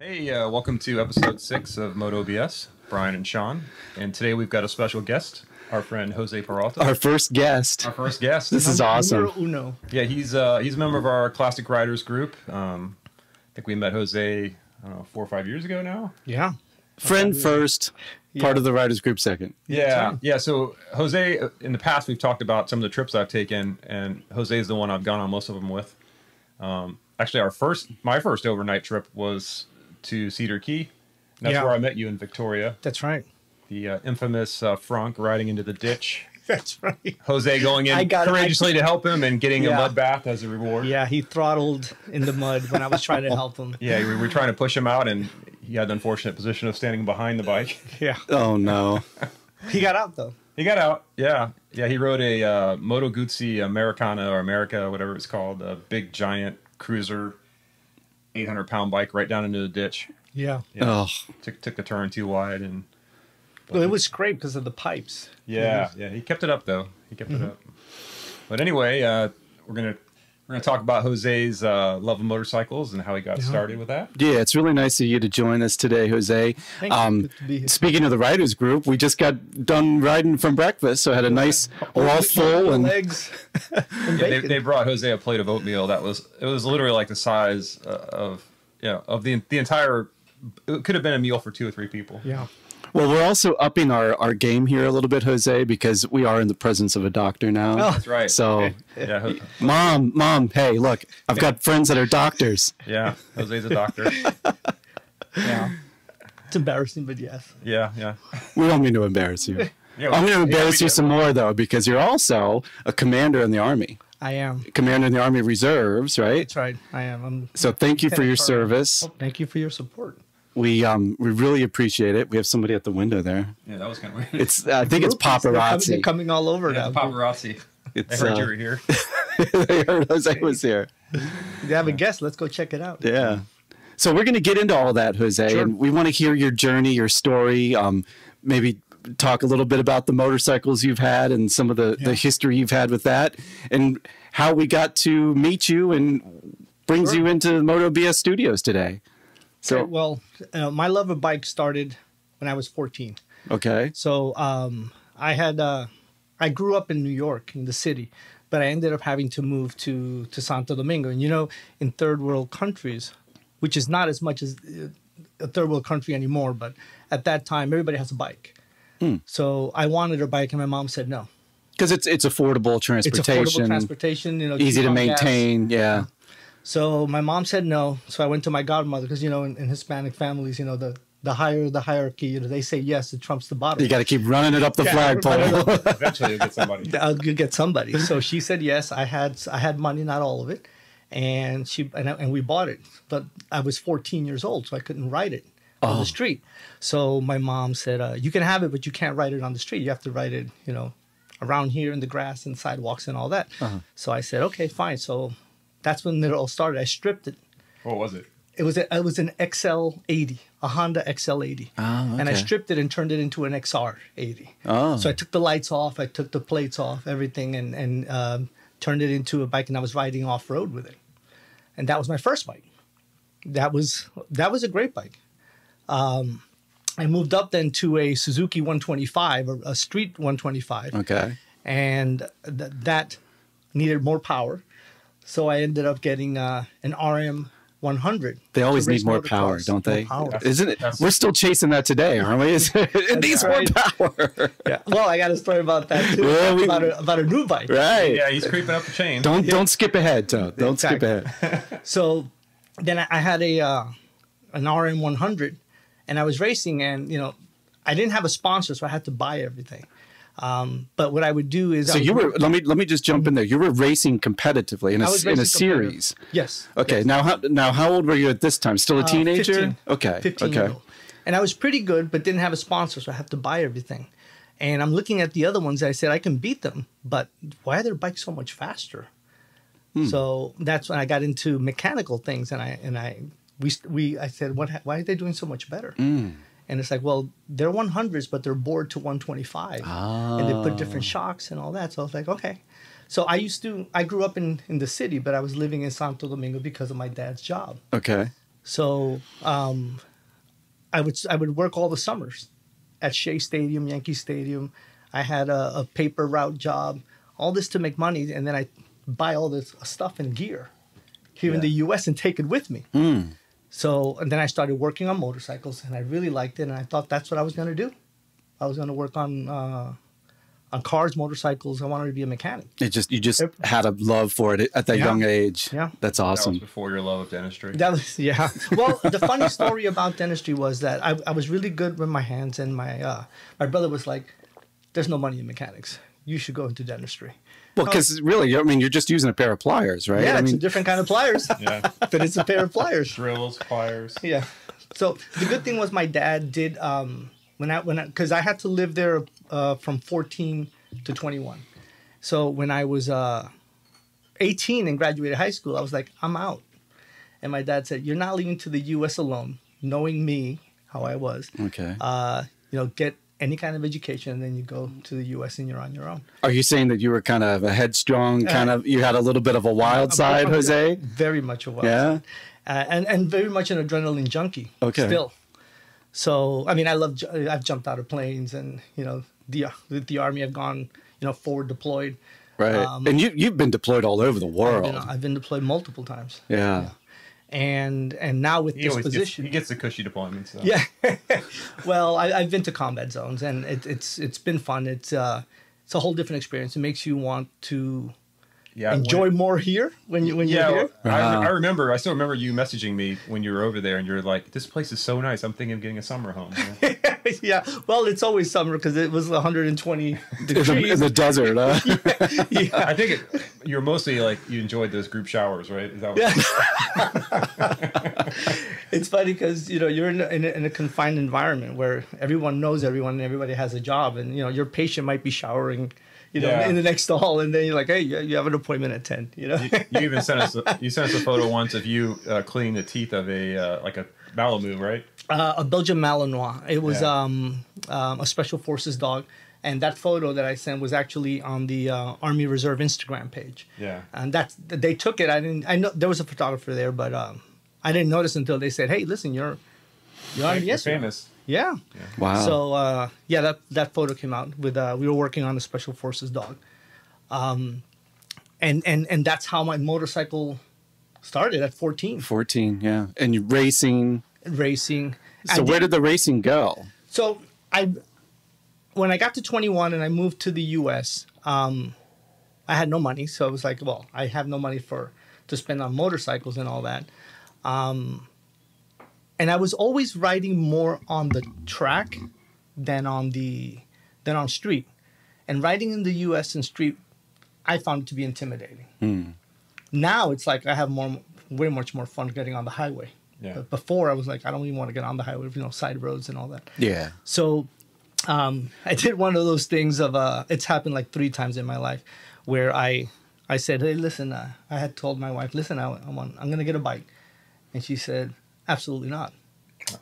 Hey, uh, welcome to episode six of Moto BS. Bryan and Sean, and today we've got a special guest, our friend Jose Peralta, Our first guest. our first guest. This is awesome. Uno. yeah, he's uh, he's a member of our Classic Riders group. Um, I think we met Jose, I don't know, four or five years ago now. Yeah. Friend first, part of the writers group second. Yeah, yeah. So Jose, uh, in the past, we've talked about some of the trips I've taken, and Jose is the one I've gone on most of them with. Um, actually, our first, my first overnight trip was to Cedar Key. That's Yeah. where I met you in Victoria. That's right. The uh, infamous uh, Frank riding into the ditch. That's right. Jose going in I got- courageously to help him and getting a mud bath as a reward. Yeah, he throttled in the mud when I was trying to help him. Yeah, we were trying to push him out, and he had the unfortunate position of standing behind the bike. Yeah. Oh no. He got out though. He got out. Yeah, yeah. He rode a uh, Moto Guzzi Americana or America, whatever it's called, a big giant cruiser, 800 pound bike right down into the ditch. Yeah. Yeah. Oh, Took took the turn too wide, and Well, it was great because of the pipes. yeah, yeah. He kept it up though. He kept it up. But anyway, uh, we're gonna we're gonna talk about Jose's uh, love of motorcycles and how he got started with that. yeah, it's really nice of you to join us today, Jose. Thank you. Um, Good to speaking of the writers group, we just got done riding from breakfast, so had a nice, we're all full and legs. and Yeah, they, they brought Jose a plate of oatmeal that was it was literally like the size uh, of yeah of the the entire. It could have been a meal for two or three people. yeah. Well, we're also upping our, our game here a little bit, Jose, because we are in the presence of a doctor now. Oh. That's right. So, yeah, mom, mom, hey, look, I've got friends that are doctors. yeah, Jose's a doctor. Yeah. It's embarrassing, but yes. Yeah, yeah. We don't mean to embarrass you. Yeah, I'm going to embarrass we you some more though, because you're also a commander in the army, I am. commander in the army reserves, right? That's right. I am. I'm, So thank you for your Lieutenant service. oh, thank you for your support. We um we really appreciate it. We have somebody at the window there. Yeah, that was kind of weird. It's I think it's Groupies, they're coming- paparazzi. They're coming all over yeah, now. the paparazzi. I It's heard uh, you were here. they heard Jose was here. They have a guest. Let's go check it out. Yeah. So we're going to get into all that, Jose, Sure. and we want to hear your journey, your story. Um, maybe talk a little bit about the motorcycles you've had and some of the the history you've had with that, and how we got to meet you and brings Sure. you into Moto BS Studios today. So Okay, well, uh, my love of bikes started when I was 14. okay, So um, I had uh, I grew up in New York in the city, but I ended up having to move to to Santo Domingo. And you know, in third world countries, which is not as much as uh, a third world country anymore, but at that time everybody has a bike. So I wanted a bike, and my mom said no. because it's it's affordable transportation. It's transportation, affordable transportation, you know, easy to on gas. maintain. Yeah. So my mom said no. So I went to my godmother because you know in, in Hispanic families, you know the the higher the hierarchy, you know they say yes, it trumps the bottom. You got to keep running it up the Yeah, flagpole. Eventually, you'll get somebody. I'll g- get somebody. So she said yes. I had I had money, not all of it, and she and, I- and we bought it. But I was 14 years old, so I couldn't ride it on the street. So my mom said, uh, "You can have it, but you can't ride it on the street. You have to ride it, you know, around here in the grass and sidewalks and all that." So I said, "Okay, fine." So that's when it all started. I stripped it. What was it? It was a, it was an XL80, a Honda XL80, Oh, and I stripped it and turned it into an XR80. Oh. So I took the lights off, I took the plates off, everything, and and um, turned it into a bike, and I was riding off road with it, and that was my first bike. That was that was a great bike. Um, I moved up then to a Suzuki 125, a, a street 125 okay. and th- that needed more power. So I ended up getting uh, an RM 100. They always need more power, motocross. don't they? More power. Isn't it? That's- We're still chasing that today, aren't we? it needs more power. Yeah. Well, I got a story about that too. Well, we- about, a, about a new bike. right. Yeah, he's creeping up the chain. Don't don't skip ahead, Toad. Don't skip ahead. So then I, I had a uh, an RM 100, and I was racing, and you know, I didn't have a sponsor, so I had to buy everything. Um, but what I would do is So you were let me let me just jump in there. You were racing competitively in a in a series. Yes. Okay. yes. Now how now how old were you at this time? Still a Uh, teenager? 15. Okay. 15 okay. And I was pretty good, but didn't have a sponsor, so I have to buy everything. And I'm looking at the other ones. I said I can beat them, but why are their bikes so much faster? Hmm. So that's when I got into mechanical things, and I and I we we I said, what? Why are they doing so much better? Hmm. And it's like, well, they're 100s, but they're bored to 125, and they put Ah. different shocks and all that. So I was like, okay. So I used to, I grew up in in the city, but I was living in Santo Domingo because of my dad's job Okay. So um, I would I would work all the summers at Shea Stadium, Yankee Stadium. I had a, a paper route job, all this to make money, and then I buy all this stuff and gear here in the U.S. and take it with me. So and then I started working on motorcycles, and I really liked it, and I thought that's what I was going to do. I was going to work on uh, on cars, motorcycles. I wanted to be a mechanic. It just you just Yep. had a love for it at that Yeah. young age. Yeah. That's That was awesome. before your love of dentistry. That was yeah. Well, the funny story about dentistry was that I, I was really good with my hands, and my uh, my brother was like, "There's no money in mechanics. You should go into dentistry." Well, because really, I mean, you're just using a pair of pliers, right? Yeah, I it's mean, a different kind of pliers, yeah. but it's a pair of pliers. Drills, pliers. Yeah. So the good thing was my dad did um, when I when because I, had to live there uh, from 14 to 21. So when I was uh, 18 and graduated high school, I was like, I'm out. And my dad said, You're not leaving to the U.S. alone, knowing me how I was. okay. Uh, you know, get any kind of education, and then you go to the U.S. and you're on your own. Are you saying that you were kind of a headstrong, kind of, you had a little bit of a wild side, Jose? Very much a wild Yeah. side. Uh, and and very much an adrenaline junkie. Okay. Still. So I mean, I love. I've jumped out of planes, and you know, the with the army, I've gone, you know, forward deployed. Right. Um, and you you've been deployed all over the I've world. been, I've been deployed multiple times, yeah. And and now with He this always gets, position, he gets the cushy deployments. So. yeah. well, I, I've been to combat zones, and it, it's it's been fun. It's uh, it's a whole different experience. It makes you want to yeah. when- enjoy more here when you when you're here. well, I, Wow. Uh-huh. I remember. I still remember you messaging me when you were over there, and you're like, "This place is so nice. I'm thinking of getting a summer home." Yeah. yeah. Well, it's always summer because it was 120 degrees. in the desert, huh? yeah. I think it, you're mostly like you enjoyed those group showers, right? Is that what It's funny because you know you're in a, in, a, in a confined environment where everyone knows everyone and everybody has a job, and you know your patient might be showering, you know, Yeah. in the next hall, and then you're like, hey, you have an appointment at 10. You know. you, you even sent us a, you sent us a photo once of you uh, cleaning the teeth of a uh, like a Malamute, right? uh, a Belgian Malinois. It was Yeah. um, um, a special forces dog, and that photo that I sent was actually on the uh, Army Reserve Instagram page. Yeah. and that's they took it. I didn't. I know there was a photographer there, but um, I didn't notice until they said, "Hey, listen, you're you're yes, famous. Yeah. Wow. So uh, yeah, that that photo came out with uh, we were working on the special forces dog, um, and and and that's how my motorcycle started at 14, 14, yeah. And you racing. racing. I So where did- did the racing go? so I when I got to 21 and I moved to the US, um, I had no money, so I was like, well, I have no money for to spend on motorcycles and all that. Um, and I was always riding more on the track than on the than on street. And riding in the US and street, I found it to be intimidating. Now it's like I have more way much more fun getting on the highway. Yeah. But before I was like, I don't even want to get on the highway, you know, side roads and all that. Yeah. So um, I did one of those things of uh, it's happened like three times in my life where I I said, hey, listen, uh, I had told my wife, listen, I, I want, I'm gonna get a bike, and she said, absolutely not.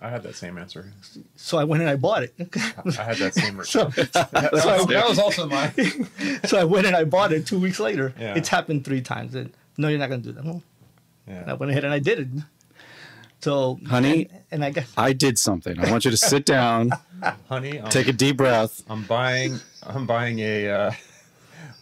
I had that same answer. So I went and I bought it. I had that same. so, that, was, that was also mine. so I went and I bought it two weeks later. Yeah. It's happened three times. And no, you're not gonna do that. Well, and I went ahead and I did it. So Honey, and, and I got I did something. I want you to sit down, Honey, um, take a deep breath. I'm buying. I'm buying a. Uh,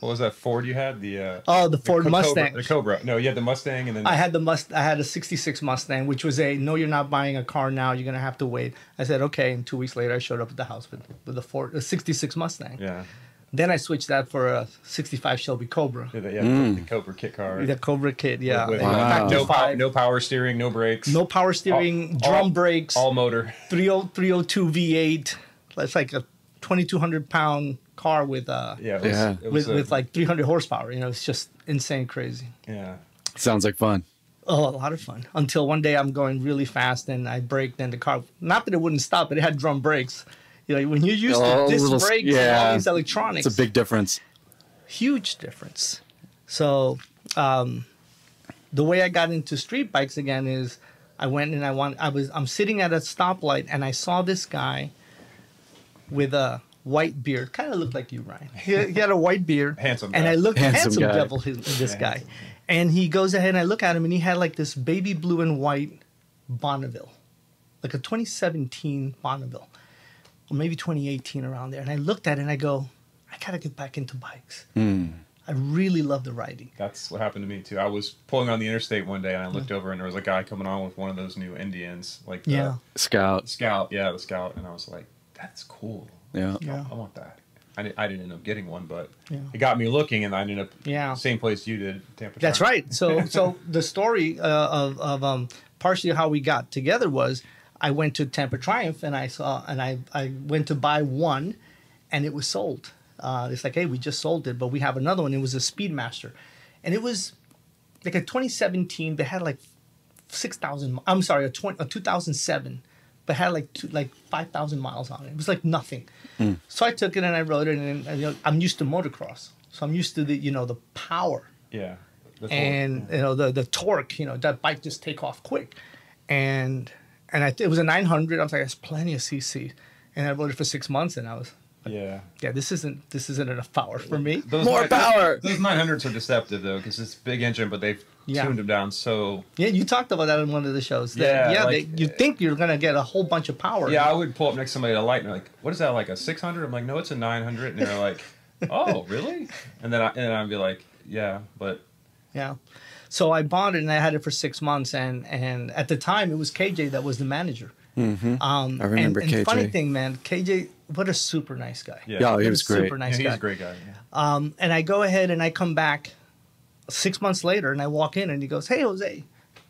what was that Ford you had? The. Uh, oh the Ford Co- Cobra- Mustang. the Cobra. No, you had the Mustang, and then I had the must. I had a '66 Mustang, which was a no. You're not buying a car now. You're gonna have to wait. I said okay. And two weeks later, I showed up at the house with with a Ford, a '66 Mustang. yeah, Then I switched that for a '65 Shelby Cobra, yeah, the, yeah, Mm. the Cobra kit car. the Cobra kit. Yeah, With, And uh, Wow. factory no, pow- five, no power steering, no brakes. no power steering, All- drum all- brakes, All motor. 30 302 V8. That's like a 2,200 pound car with uh Yeah. Was, Yeah. It with, a- with like 300 horsepower. You know, it's just insane, crazy. Yeah. Sounds like fun. Oh, a lot of fun. Until one day I'm going really fast and I brake, then the car, not that it wouldn't stop, but it had drum brakes. You know, when you're used Oh, to disc little- brakes and yeah. all these electronics, It's a big difference. huge difference. So, um, the way I got into street bikes again is I went and I want, I was, I'm sitting at a stoplight and I saw this guy with a white beard, kind of looked like you, Ryan. He, he had a white beard. Handsome And guy. I looked, Handsome handsome, guy. devil, his, this Yeah, guy. And he goes ahead and I look at him and he had like this baby blue and white Bonneville, like a 2017 Bonneville, or maybe 2018 around there. And I looked at it and I go, I gotta get back into bikes. Hmm. I really love the riding. That's what happened to me too. I was pulling on the interstate one day and I looked over and there was a guy coming on with one of those new Indians, like the Yeah. Scout. Scout. Yeah, the Scout. And I was like, that's cool. Yeah. Yeah. I want that. I didn't, I didn't end up getting one, but Yeah. it got me looking, and I ended up Yeah. same place you did, Tampa. That's Triumph. right. So so the story uh, of of um, partially how we got together was I went to Tampa Triumph and I saw and I I went to buy one, and it was sold. Uh, it's like hey we just sold it, but we have another one. It was a Speedmaster, and it was like a 2017. They had like six thousand. I'm sorry, a, 20, a 2007, but had like two, like five thousand miles on it. It was like nothing. Hmm. So I took it and I rode it, and, and you know, I'm used to motocross, so I'm used to the you know the power Yeah. That's what- and you know the the torque you know that bike just take off quick and and I, it was a 900 i was like that's plenty of cc and i rode it for six months and i was yeah. yeah this isn't this isn't enough power for me Those More nine- power! Those nine hundreds are deceptive though, because it's a big engine, but they've Yeah. tuned them down so. yeah you talked about that in one of the shows that, Yeah, yeah like- they, you think you're gonna get a whole bunch of power Yeah, I would pull up next to somebody at a light and they're like, "What is that? Like a 600?" I'm like, "No, it's a 900." And they're like, "Oh, really?" And then I and I'd be like, "Yeah, but yeah so i bought it and i had it for six months and and at the time it was kj that was the manager um I remember and, and funny thing man kj what a super nice guy yeah, Yeah, he What a was great. super nice Yeah, guy he's a great guy." Yeah. Um, and I go ahead and I come back six months later and I walk in and he goes, Hey, Jose.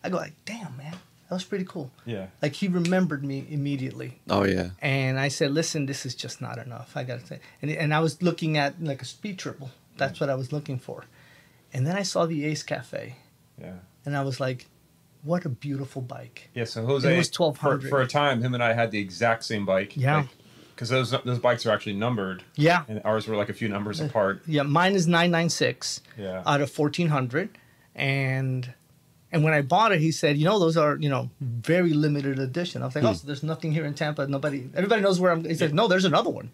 I go like, damn, man, that was pretty cool. Yeah. Like he remembered me immediately. Oh yeah. And I said, listen, this is just not enough. I got to say. And, and I was looking at like a speed triple. That's mm. what I was looking for. And then I saw the Ace Cafe Yeah. and I was like, what a beautiful bike. Yeah, so Jose, It was for, 1200. for a time, him and I had the exact same bike. Yeah. Because those those bikes are actually numbered, Yeah. and ours were like a few numbers apart. Yeah. Mine is 996. Yeah. out of 1400 and and when i bought it he said you know those are you know very limited edition i was like Hmm. oh so there's nothing here in tampa nobody everybody knows where i'm he said no there's another one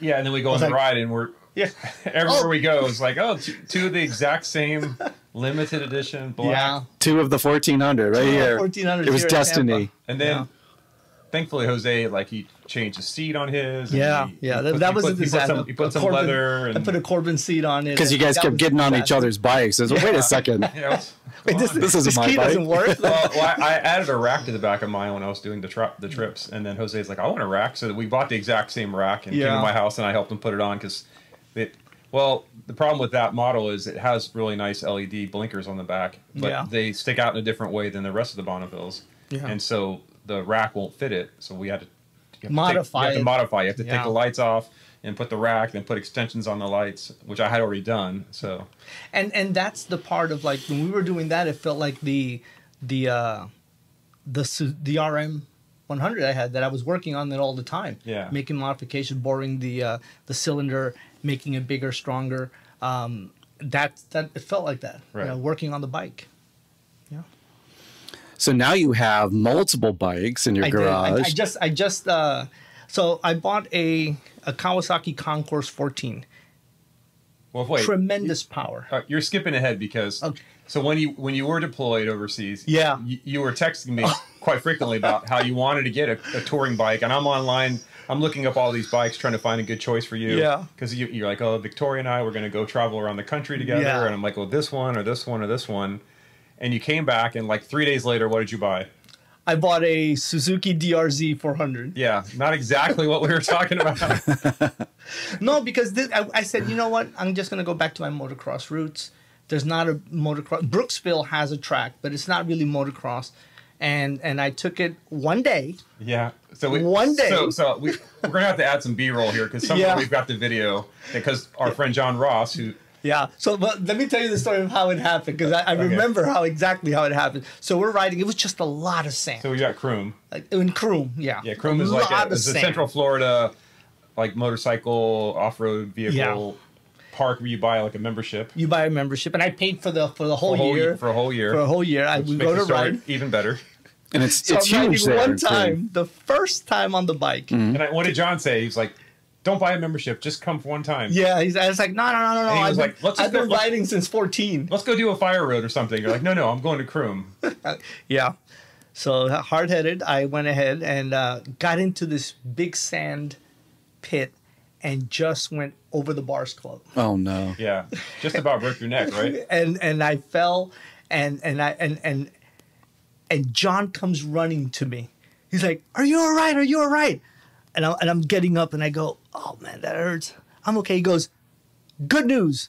Yeah, and then we go on the like- ride, and we're yeah everywhere Oh. we go. It's like, oh, two, two of the exact same limited edition black. yeah Two of the 1400 right Two here. 1400 It was here destiny. Tampa. And then, Yeah. thankfully, Jose like he changed the seat on his. yeah he- yeah he that, put- that was put, a he put disaster some, he put some Corbin- leather and i put a corbin seat on it Because you guys kept getting on each other's bikes. It's, Wait a second. Yeah, what's- Wait, come this. This isn't this my key bike. doesn't work well, well, I, I added a rack to the back of mine when I was doing the tri- the mm. trips, and then Jose's like, "I want a rack," so we bought the exact same rack and came to my house, and I helped him put it on because it. Well, the problem with that model is it has really nice LED blinkers on the back, but Yeah. they stick out in a different way than the rest of the Bonnevilles, Yeah. and so the rack won't fit it. So we had to you have to take- Modify you have to modify. You have to Yeah. take the lights off and put the rack, then put extensions on the lights, which I had already done. So and and that's the part of like when we were doing that it felt like the the uh the the rm 100 i had that i was working on it all the time Yeah. making modifications boring the uh the cylinder making it bigger stronger um that that it felt like that Right. you know working on the bike So now you have multiple bikes in your I did. I, garage. I just I just uh so i bought a a kawasaki concourse 14 well, wait, tremendous power Uh, you're skipping ahead because Okay. so when you when you were deployed overseas, Yeah. you, you were texting me quite frequently about how you wanted to get a, a touring bike, and I'm online. I'm looking up all these bikes, trying to find a good choice for you. Yeah. Because you, you're like, oh, Victoria and I, we're going to go travel around the country together, Yeah. and I'm like, well, this one or this one or this one, and you came back, and like three days later, what did you buy? i bought a suzuki drz 400 Yeah, not exactly what we were talking about. No, because this, I, I said, you know what? I'm just going to go back to my motocross roots. There's not a motocross. Brooksville has a track, but it's not really motocross. And and I took it one day. Yeah. So we, One day- So, so we we're gonna have to add some B-roll here because somewhere Yeah. we've got the video because our friend John Ross, who Yeah. So but let me tell you the story of how it happened because I, I Okay. remember how exactly how it happened. So we're riding. It was just a lot of sand. so we got Croom. like, in Croom, yeah. Yeah, Croom is like lot a, of a. Central Florida like motorcycle off-road vehicle park where you buy like a membership You buy a membership, and I paid for the for the whole, for a whole year. for a whole year. For a whole year, I which would go to ride. even better. and it's So it's I'm huge riding there. one in Korea. time, the first time on the bike. Mm-hmm. And I, what did John say? He's like, "Don't buy a membership. Just come for one time. Yeah, he's, I was like, no, no, no, no, no. I've was been, like, let's I've been go- riding since 14. Let's go do a fire road or something." You're like, "No, no, I'm going to Croom." Yeah. So hard headed, I went ahead and uh, got into this big sand pit and just went over the bars club. Oh no. Yeah, just about broke your neck, right? and and I fell and and I and and and John comes running to me. He's like, "Are you all right? Are you all right?" And I'm and I'm getting up and I go, "Oh man, that hurts." I'm okay. He goes, "Good news.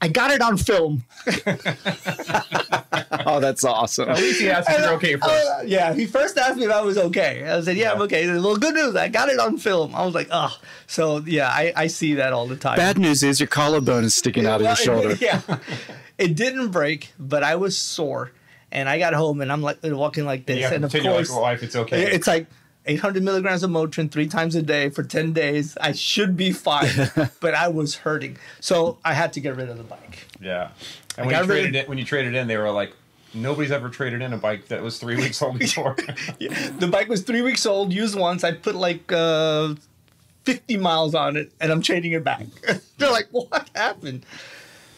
I got it on film." Oh, that's awesome. At least he asked if you're okay first. Uh, yeah, he first asked me if I was okay. I said, "Yeah, I'm okay." He said, well, good news. I got it on film. I was like, "Oh." So yeah, I, I see that all the time. Bad news is your collarbone is sticking out of your shoulder. it- yeah, it didn't break, but I was sore, and I got home and I'm like walking like this, You have and to of continue like course, your life. It's okay. it's like 800 milligrams of Motrin three times a day for 10 days. I should be fine, but I was hurting, so I had to get rid of the bike. yeah. I And when you got rid traded of- it, when you traded in, they were like, nobody's ever traded in a bike that was three weeks old before. The bike was three weeks old, used once. I put like uh, 50 miles on it, and I'm trading it back. They're like, "What happened?"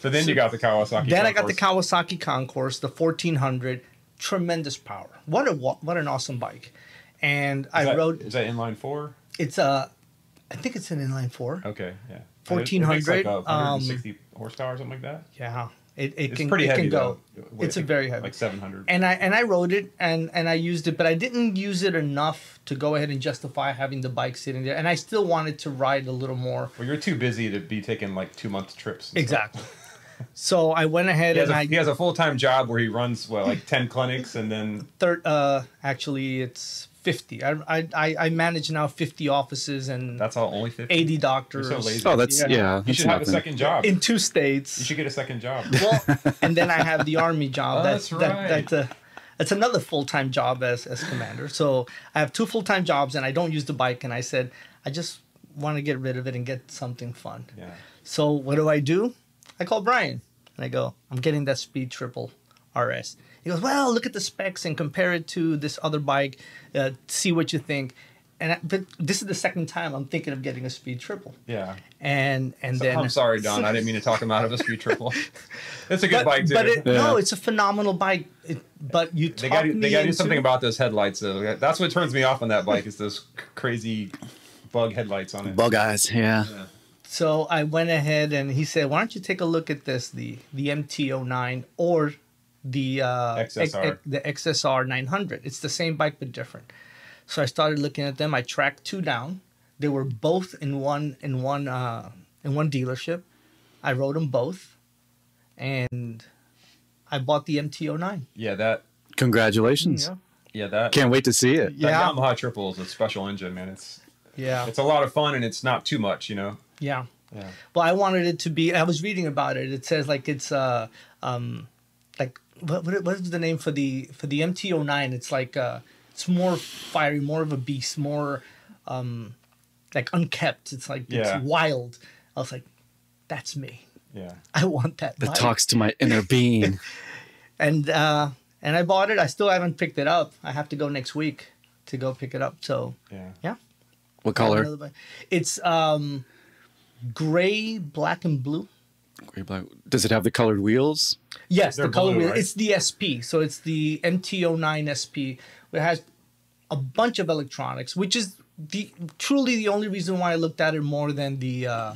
so then you got the Kawasaki. Then I got the Kawasaki Concourse, the 1400, tremendous power. What a what an awesome bike. And Is I that- rode Is that inline four? it's a I think it's an inline 4. Okay, yeah. 1400, makes like um, 160 horsepower, something like that. Yeah. It, it It's can pretty it heavy can go. though. It's a very heavy. like 700. and I and I rode it and and I used it, but I didn't use it enough to go ahead and justify having the bike sitting there. And I still wanted to ride a little more. well, you're too busy to be taking like two month trips. Exactly. so I went ahead and a, I he has a full time job where he runs what like 10 clinics and then third uh actually it's 50 I, I i i manage now 50 offices and that's all only 50. 80 doctors You're so lazy. Oh, that's Yeah. yeah. You that's should have a second job. in two states. You should get a second job. well and then i have the army job Oh, that's that's that, right. that's a that's another full-time job as as commander so i have two full-time jobs and i don't use the bike and i said i just want to get rid of it and get something fun Yeah. So what do I do? I call Bryan and I go, I'm getting that Speed Triple RS. He goes, Well, look at the specs and compare it to this other bike. Uh, see what you think. And I, but this is the second time I'm thinking of getting a Speed Triple. Yeah. And and So- then I'm sorry, Don. I didn't mean to talk him out of a speed triple. It's a good but, bike too. but it, Yeah. no, it's a phenomenal bike. It, but you they talk got me they got to do something about those headlights. Though. That's what turns me off on that bike is those crazy bug headlights on it. Bug eyes. Yeah. So I went ahead and he said, "Why don't you take a look at this, the the MT09 or the uh, XSR. X- the XSR 900? It's the same bike but different." So I started looking at them. I tracked two down. They were both in one in one uh, in one dealership. I rode them both, and I bought the MT09. Yeah, that. Congratulations. Yeah, Yeah, that. Can't wait to see it. Yeah, that Yeah. Yamaha triple is a special engine, man. It's yeah, it's a lot of fun and it's not too much, you know. yeah. Yeah. Well, I wanted it to be. I was reading about it. It says like it's uh um like what what what is the name for the for the MT09? It's like uh it's more fiery, more of a beast, more um like unkept. It's like Yeah. it's wild. I was like, that's me. Yeah. I want that. That talks to my inner being. And uh and I bought it. I still haven't picked it up. I have to go next week to go pick it up. So Yeah. yeah. What color? It's um gray, black, and blue. Gray, black. Does it have the colored wheels? Yes, They're the color blue, wheel. right? It's the SP. So it's the MT09 SP. It has a bunch of electronics, which is the truly the only reason why I looked at it more than the uh,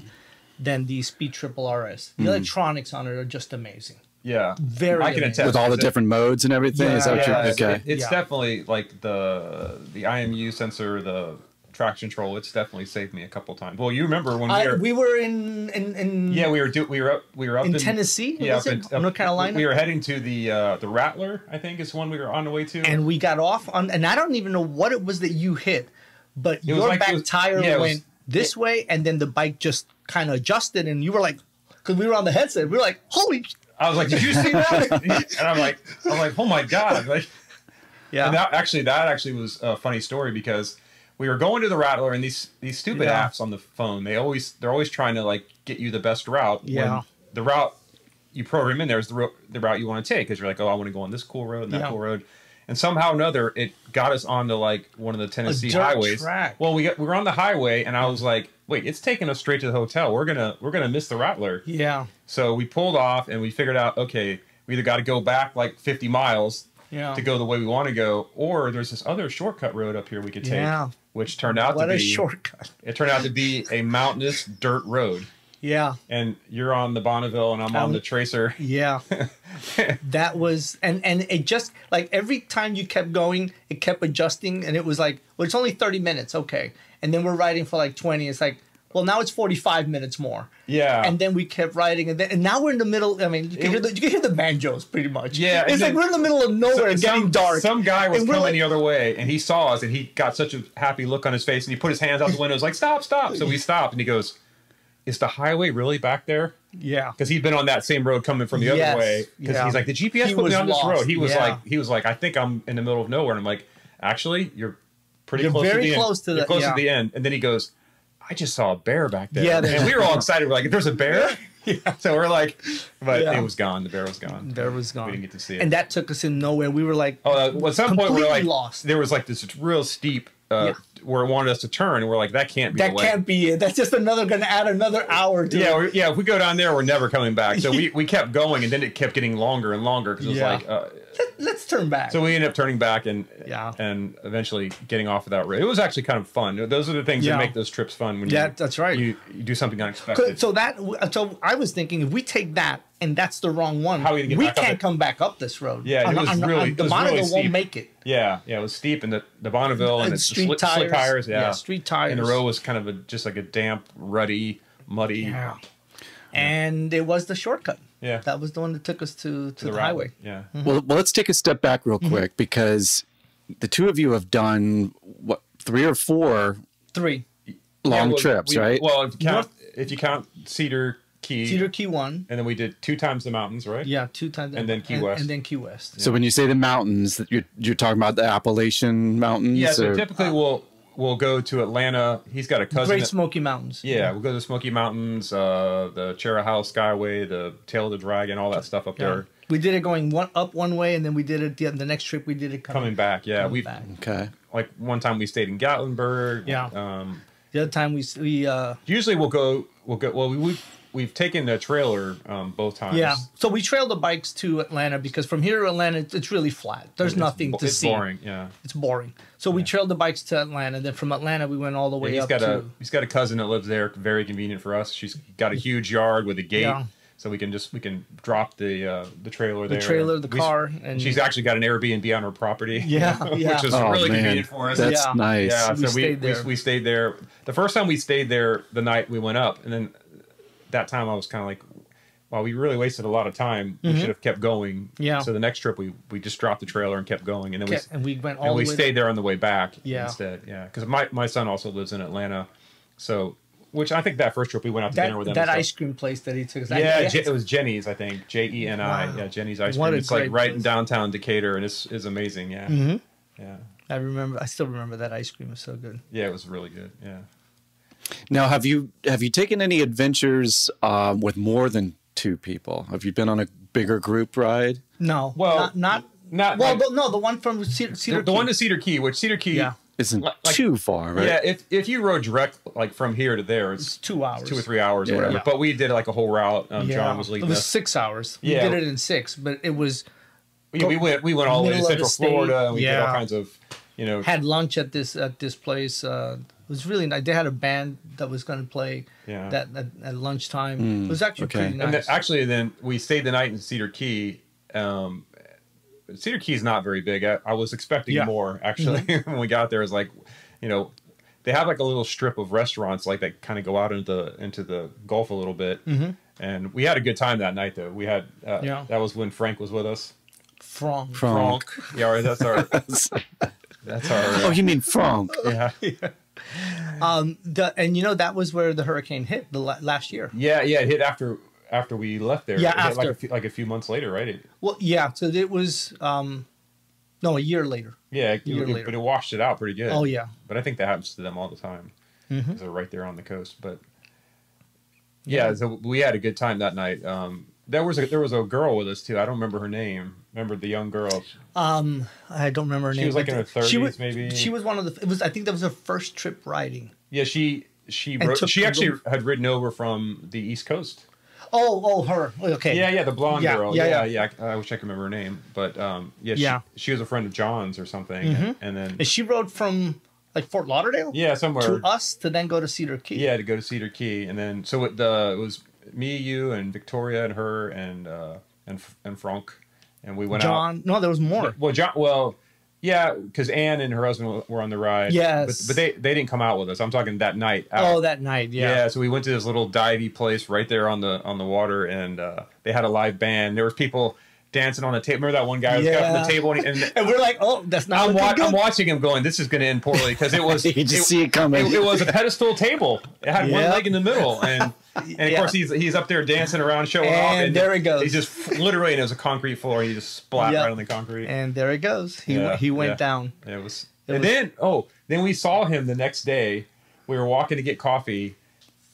than the Speed Triple RS. The electronics on it are just amazing. Yeah. Very I can amazing. attest. With all the to- different modes and everything? Is that what you're it's, okay? it- it's Yeah. definitely like the the IMU sensor, the traction control. It's definitely saved me a couple times. Well, you remember when we I, were we were in in, in yeah we were do, we were up we were up in Tennessee, yeah up it? in, North Carolina? We were heading to the uh, the Rattler. I think is one we were on the way to. and we got off on, and I don't even know what it was that you hit, but was your like- back was- tire yeah, it was- went this way, and then the bike just kind of adjusted, and you were like, because we were on the headset, we were like, holy, I was like, "Did you see that?" and I'm like, "I'm like, oh my god!" Like, yeah, and that actually that actually was a funny story because we were going to the Rattler and these these stupid Yeah. apps on the phone they always they're always trying to like get you the best route. Yeah. When the route you program in there is the ro- the route you want to take because you're like, oh, I want to go on this cool road and that Yeah. cool road. And somehow or another, it got us onto like one of the Tennessee highways. track. Well, we got, we were on the highway, and I was like, "Wait, it's taking us straight to the hotel. We're gonna we're gonna miss the Rattler." yeah, So we pulled off and we figured out, okay, we either got to go back like 50 miles Yeah. to go the way we want to go, or there's this other shortcut road up here we could take, Yeah. Which turned out What to a be shortcut. it turned out to be a mountainous dirt road. Yeah. And you're on the Bonneville, and I'm on Um, the Tracer. Yeah. that was and and it just like every time you kept going, it kept adjusting and it was like, well, it's only 30 minutes, okay. And then we're riding for like 20. It's like, well, now it's 45 minutes more. Yeah. And then we kept riding, and then and now we're in the middle. I mean, you can, It- hear, the, you can hear the banjos pretty much. Yeah, it's like we're in the middle of nowhere, and getting some, dark. Some guy was coming like- the other way, and he saw us, and he got such a happy look on his face, and he put his hands out the window, was like, "Stop, stop!" So we stopped, and he goes, "Is the highway really back there?" Yeah. Because he'd been on that same road coming from the Yes, other way. Because yeah. he's like, "The GPS He put me on this road." He was yeah. like, "He was like, I think I'm in the middle of nowhere." And I'm like, "Actually, you're pretty You're close very to the close end. to You're close yeah. to the end." And then he goes, "I just saw a bear back there." Yeah, and we were all excited. We're like, "There's a bear!" yeah. So we're like, but Yeah. it was gone. The bear was gone. The bear was gone. We didn't get to see it. And that took us in nowhere. We were like, Oh, uh, well, at some point we're like lost. There was like this real steep uh, where it wanted us to turn, and we're like, that can't be that can't be it. That's just another going to add another hour to Yeah, it. yeah. If we go down there, we're never coming back. So we, we kept going, and then it kept getting longer and longer because it was Yeah. like. Uh, Let's turn back. so we ended up turning back and Yeah. and eventually getting off of that road. It was actually kind of fun. Those are the things Yeah. that make those trips fun. When Yeah, you, that's right. You, you do something unexpected. So that so I was thinking if we take that and that's the wrong one, How are we gonna get we back can't come back up this road. Yeah, it was on- on- really- the it was Bonneville really won't make it. yeah, yeah. It was steep, and the the Bonneville and, And the street slick, slick tires. Tires. Yeah. Yeah, street tires. And the road was kind of a, just like a damp, ruddy, muddy. Yeah. And it was the shortcut. Yeah. That was the one that took us to, to, the, route. highway. Yeah. Mm-hmm. Well, well, let's take a step back real mm-hmm. quick because the two of you have done what three or four Three. long Yeah, well, trips, we- right? Well, if you count, North- if you count Cedar Key, Cedar Key one. and then we did two times the mountains, right? Yeah, two times. And then Key West. And then Key West. so when you say the mountains, you're you're talking about the Appalachian Mountains. Yeah. So or- typically we'll we'll go to Atlanta. He's got a cousin. Great Smoky Mountains. yeah, we'll go to the Smoky Mountains, uh, the Cherohala Skyway, the Tail of the Dragon, all that stuff up Yeah. there. We did it going one up one way, and then we did it the, the next trip. We did it coming, Coming back, yeah. We okay. like one time we stayed in Gatlinburg. Yeah. Um, The other time we we uh usually we'll go. We'll go. Well, we we've, we've taken the trailer um, both times. yeah. So we trailed the bikes to Atlanta because from here to Atlanta it's, it's really flat. There's It's nothing bo- to it's see. It's boring. Yeah. It's boring. So we trailed the bikes to Atlanta. Then from Atlanta we went all the way he's up got to a he's got a cousin that lives there. Very convenient for us. She's got a huge yard with a gate, Yeah. so we can just we can drop the uh, the trailer there. The trailer, the We- car, and- she's actually got an Airbnb on her property. Yeah, yeah. which is Oh really man, convenient for us. that's Yeah. nice. yeah, so we, stayed we, we stayed there. The first time we stayed there, the night we went up, and then that time I was kind of like, well, we really wasted a lot of time. We should have kept going." Mm-hmm. Yeah. So the next trip, we we just dropped the trailer and kept going, and then we and we went all and the we way stayed there on the way back Yeah. instead. Yeah, because my, my son also lives in Atlanta, so which I think that first trip we went out to that, dinner with them. that ice stuff. cream place that he took us. Yeah, I, Je- it was Jeni's, I think. J E N I. Wow. Yeah, Jeni's ice What cream. It's like right in downtown Decatur, and it's is amazing. Yeah, Mhm. yeah, I remember. I still remember that ice cream was so good. yeah. It was really good. Yeah. Now, have you have you taken any adventures um, with more than two people? Have you been on a bigger group ride? No, Well, not, not not well. like- the, no, the one from Cedar, Cedar the, the Key. one to Cedar Key, which Cedar Key. Yeah. Isn't Like- like- too far, right? Yeah, if if you rode direct like from here to there, it's It's two hours. two or three hours Yeah. or whatever. Yeah. But we did like a whole route. Um, Yeah, John was leading it was us. six hours. We Yeah. did it in six, but it was Yeah, we went we went all the way to Middle of the Central. Florida, and we did all kinds of, you know, had lunch at this at this place. Uh, it was really nice. They had a band that was going to play Yeah. that at, at lunchtime. it was actually okay. pretty nice. And then, actually, then we stayed the night in Cedar Key. Um, Cedar Key is not very big. I, I was expecting Yeah. more actually when we got there. It was like, you know, they have like a little strip of restaurants like that kind of go out into the into the Gulf a little bit. Mm-hmm. And we had a good time that night though. We had uh, Yeah. that was when Frank was with us. Frank. Frank. Yeah, right, that's our that's our Oh, you mean Frank? yeah. um the and you know that was where the hurricane hit the la- last year. Yeah, yeah, it hit after after we left there. Yeah, It hit like after. a few, like a few months later, right? It, Well, yeah. So it was um no a year later. yeah, it, year it- later. but it washed it out pretty good. Oh yeah. But I think that happens to them all the time Mm-hmm. because they're right there on the coast. But yeah, so we had a good time that night. Um, there was a there was a girl with us too. I don't remember her name. Remember the young girl? Um, I don't remember her She name. She was, like, in her 30s maybe. She was one of the. It was. I think that was her first trip riding. Yeah, she she wrote, she actually had ridden over from the East Coast. Oh, oh, her. Okay. Yeah, yeah, the blonde Yeah, girl. yeah, Yeah, yeah. yeah. I, I wish I could remember her name, but um, yeah, Yeah. She, she was a friend of John's or something, and, and then And she rode from like Fort Lauderdale yeah, somewhere. to us to then go to Cedar Key. Yeah, to go to Cedar Key, and then so it, the it was me, you, and Victoria, and her, and uh, and and Frank, and we went out. John. No, there was more. Well, John. Well, yeah, because Anne and her husband were on the ride. Yes. but, but they they didn't come out with us. I'm talking that night. out. Oh, that night. yeah. Yeah. So we went to this little divey place right there on the on the water, and uh, they had a live band. There was people dancing on the table. Remember that one guy was got from Yeah. the table, and, and And we're like, oh, that's not I'm, wa- good. I'm watching him going, this is going to end poorly because it was. You just see it coming. It, it was a pedestal table. It had one leg in the middle, and and of Yeah. course he's he's up there dancing around, showing off. And there it goes. He's just literally, and it was a concrete floor. He just splat Yep. right on the concrete. and there it goes. He Yeah, went, he went yeah. down. And it was. It and was- then oh, then we saw him the next day. We were walking to get coffee,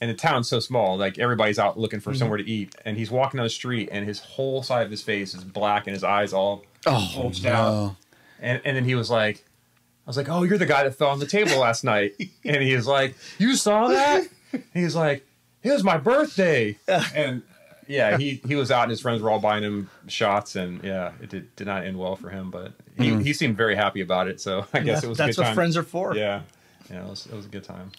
and the town's so small, like everybody's out looking Mm-hmm. for somewhere to eat. And he's walking down the street, and his whole side of his face is black, and his eyes all Oh, bulged no. out. And and then he was like, I was like, oh, you're the guy that fell on the table last night. And he was like, you saw that? And he was like, it was my birthday. And yeah, he he was out, and his friends were all buying him shots, and yeah, it did, did not end well for him, but he, mm. he seemed very happy about it. So I guess That's, it was. a that's good what time. friends are for. Yeah, yeah, it was, it was a good time.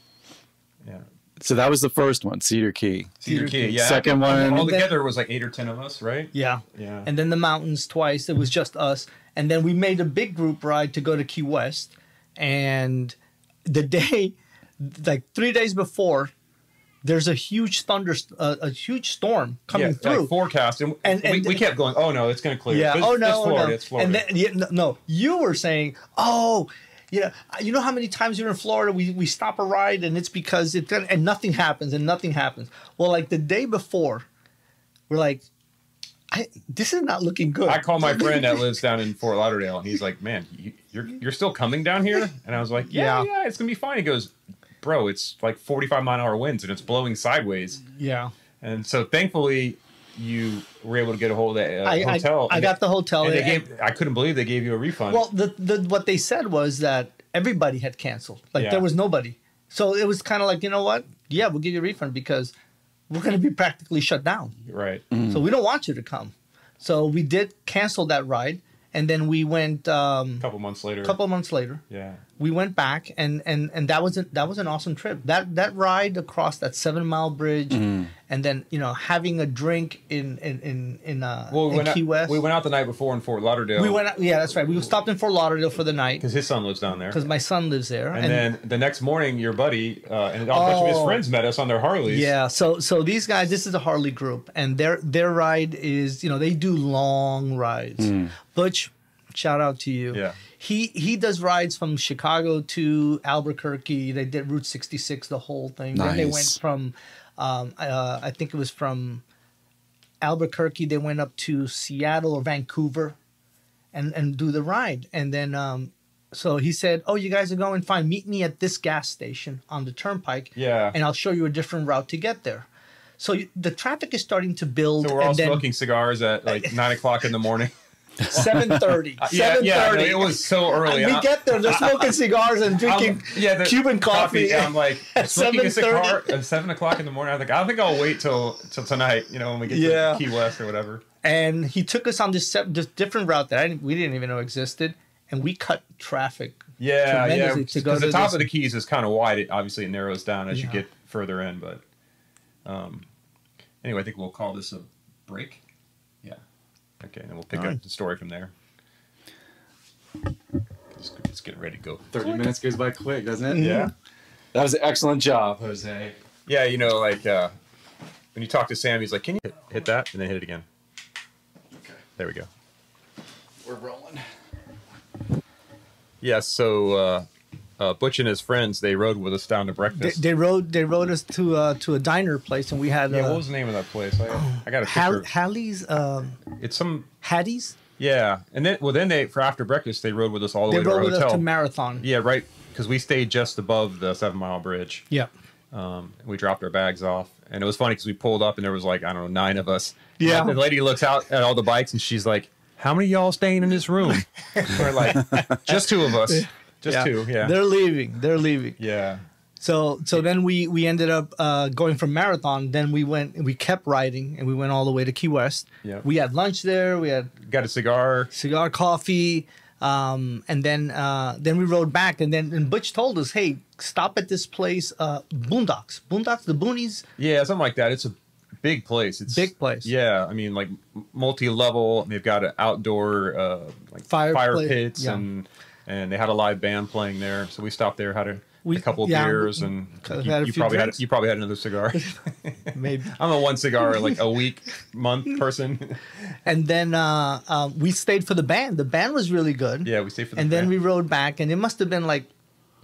Yeah, So that was the first one, Cedar Key. Cedar Key. Yeah, Second one- all together was like eight or ten of us, right? Yeah. Yeah. And then the mountains twice. It was just us. And then we made a big group ride to go to Key West. And the day, like three days before, there's a huge thunder, uh, a huge storm coming yeah, through. Like forecast, and, And- we, and- we kept going. Oh no, it's going to clear. Yeah. It's, oh no. it's oh, Florida. no. It's Florida. And then yeah, no, you were saying, oh, yeah, you know how many times you're in Florida, we, we stop a ride and it's because it and nothing happens and nothing happens. Well, like the day before, we're like, I, this is not looking good. I call my friend that lives down in Fort Lauderdale, and he's like, "Man, you, you're you're still coming down here?" And I was like, "Yeah, Yeah. yeah, it's gonna be fine." He goes, "Bro, it's like 45 mile an hour winds, and it's blowing sideways." yeah. And so, thankfully, you were able to get a hold of that uh, I, hotel. I, I and got they, the hotel. And they and- gave. I couldn't believe they gave you a refund. well, the, the what they said was that everybody had canceled. Like Yeah. there was nobody. So it was kind of like, you know what? Yeah, we'll give you a refund because we're going to be practically shut down. right. So we don't want you to come. So we did cancel that ride, and then we went um, A couple months later. a couple months later. Yeah. We went back, and and and that was a, that was an awesome trip. That that ride across that seven mile bridge, and then you know having a drink in in in in, uh, Well, we in went, Key out, West. we went out the night before in Fort Lauderdale. We went out, yeah, that's right. We stopped in Fort Lauderdale for the night because his son lives down there. because my son lives there. And, then the next morning, your buddy uh, and a bunch of his Oh. friends met us on their Harleys. Yeah, so so these guys, this is a Harley group, and their their ride is, you know, they do long rides. Butch, shout out to you. Yeah. He he does rides from Chicago to Albuquerque. They did Route 66, the whole thing. Nice. Then they went from, um, uh, I think it was from Albuquerque. They went up to Seattle or Vancouver, and and do the ride. And then um, so he said, "Oh, you guys are going fine. Meet me at this gas station on the turnpike." Yeah. and I'll show you a different route to get there. So you, the traffic is starting to build. So we're all and then smoking cigars at like nine o'clock in the morning. Seven thirty. Yeah, Seven yeah, no, it was so early. we I- get there. They're smoking cigars and drinking yeah, the Cuban coffee. and I'm like at smoking a 7:30. cigar at seven o'clock in the morning. I think I think I'll wait till till tonight. You know, when we get Yeah. to Key West or whatever. and he took us on this, this different route that I didn't, we didn't even know existed, and we cut traffic. Yeah, yeah. to go Because the to top this- of the Keys is kind of wide. It obviously it narrows down as you get further in. But um, anyway, I think we'll call this a break. Yeah. Okay, and we'll pick All up right. the story from there. Just, just getting ready to go. 30 minutes goes by quick, doesn't it? Yeah. That was an excellent job, Jose. Yeah, you know, like uh, when you talk to Sam, he's like, "Can you hit, hit that?" and then hit it again. Okay. There we go. We're rolling. Yeah, so uh, uh, Butch and his friends they rode with us down to breakfast. they rode they rode us to uh, to a diner place, and we had yeah, uh, what was the name of that place? I, I got a picture. Hallie's um, It's some Hattie's. yeah, and then well then they for after breakfast they rode with us all the They way to our rode with us hotel. to Marathon. yeah, right, because we stayed just above the Seven Mile Bridge. Yeah. Um, we dropped our bags off, and it was funny because we pulled up and there was like I don't know nine of us. Yeah. the lady looks out at all the bikes and she's like, "How many of y'all staying in this room?" We're like, "Just two of us, just yeah. two." Yeah, They're leaving. They're leaving. yeah. So so then we we ended up uh, going from Marathon. Then we went we kept riding and we went all the way to Key West. Yeah. We had lunch there. We had Got a cigar. cigar, coffee, um, and then uh, then we rode back. And then and Butch told us, "Hey, stop at this place, uh, Boondocks, Boondocks, the Boonies." Yeah, something like that. It's a big place. It's Big place. Yeah, I mean, like multi-level. They've got an outdoor uh, like Fire fire, pits, yeah. and and they had a live band playing there. So we stopped there, had a, We- a couple of yeah, beers, and you, you probably drinks. had you probably had another cigar. Maybe. I'm a one cigar like a week, month person. And then uh, uh, we stayed for the band. The band was really good. yeah, we stayed for the and then we rode back, and it must have been like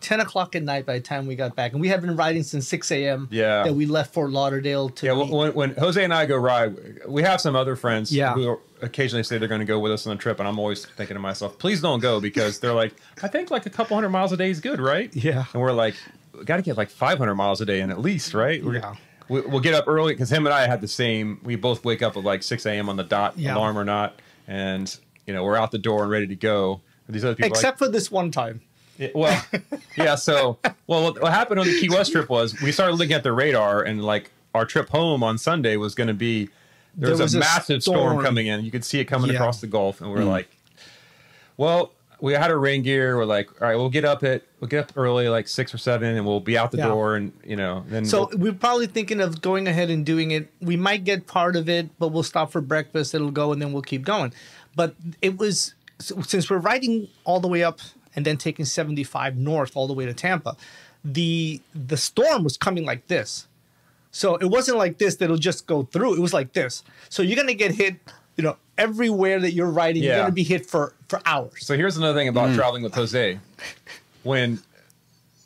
10 o'clock at night by the time we got back. And we had been riding since 6 a.m. Yeah. That we left Fort Lauderdale to. Yeah, when, when Jose and I go ride, we have some other friends Yeah. who occasionally say they're going to go with us on the trip, and I'm always thinking to myself, please don't go because they're like, I think like a couple hundred miles a day is good, right? Yeah. And we're like, we got to get like 500 miles a day in at least, right? We're- Yeah. We, we'll get up early because him and I had the same. We both wake up at like 6 a.m. on the dot, Yeah. alarm or not, and you know we're out the door and ready to go. These other people, are like, Except for this one time. Yeah, well, yeah. So, well, what, what happened on the Key West trip was we started looking at the radar, and like our trip home on Sunday was going to be there, There was, was a massive storm. storm. coming in. You could see it coming Yeah. across the Gulf, and we are mm. like, well, we had our rain gear. We're like, all right, we'll get up at we'll get up early, like six or seven, and we'll be out the Yeah. door, and you know, then So we'll- we're probably thinking of going ahead and doing it. We might get part of it, but we'll stop for breakfast. It'll go, and then we'll keep going. But it was since we're riding all the way up and then taking 75 north all the way to Tampa, the the storm was coming like this. So it wasn't like this that'll just go through. It was like this. So you're gonna get hit, you know, everywhere that you're riding. yeah. You're gonna be hit for for hours. So here's another thing about mm. traveling with Jose. When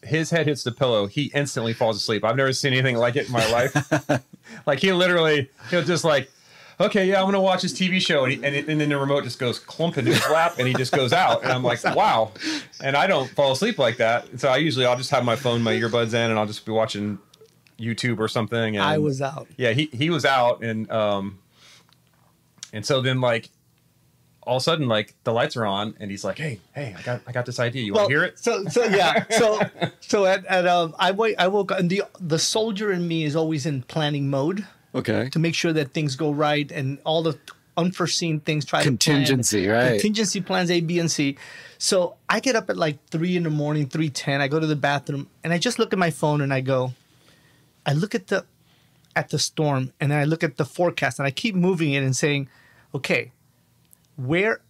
his head hits the pillow, he instantly falls asleep. I've never seen anything like it in my life. like he literally, he'll just like, okay, yeah, I'm gonna watch this TV show, and, he, and, it, and then the remote just goes clump into his lap, and he just goes out, and I'm like, wow. And I don't fall asleep like that. So I usually I'll just have my phone, my earbuds in, and I'll just be watching YouTube or something. And I was out. yeah, he he was out, and um, and so then like all of a sudden like the lights are on, and he's like, hey, hey, I got I got this idea. You want to hear it? So so yeah. So so at, at um I wait I woke up and the the soldier in me is always in planning mode Okay. to make sure that things go right and all the unforeseen things try to. Contingency, right. Contingency plans A, B, and C. So I get up at like three in the morning, three ten. I go to the bathroom and I just look at my phone and I go, I look at the at the storm and then I look at the forecast and I keep moving it and saying, okay, where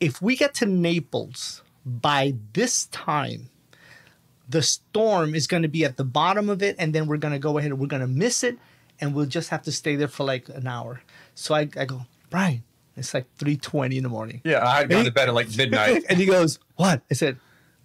if we get to Naples by this time, the storm is going to be at the bottom of it, and then we're going to go ahead and we're going to miss it, and we'll just have to stay there for like an hour. So I, I go, Bryan, it's like three twenty in the morning, Yeah, I had gone to bed at like midnight. and he goes, "What?" I said,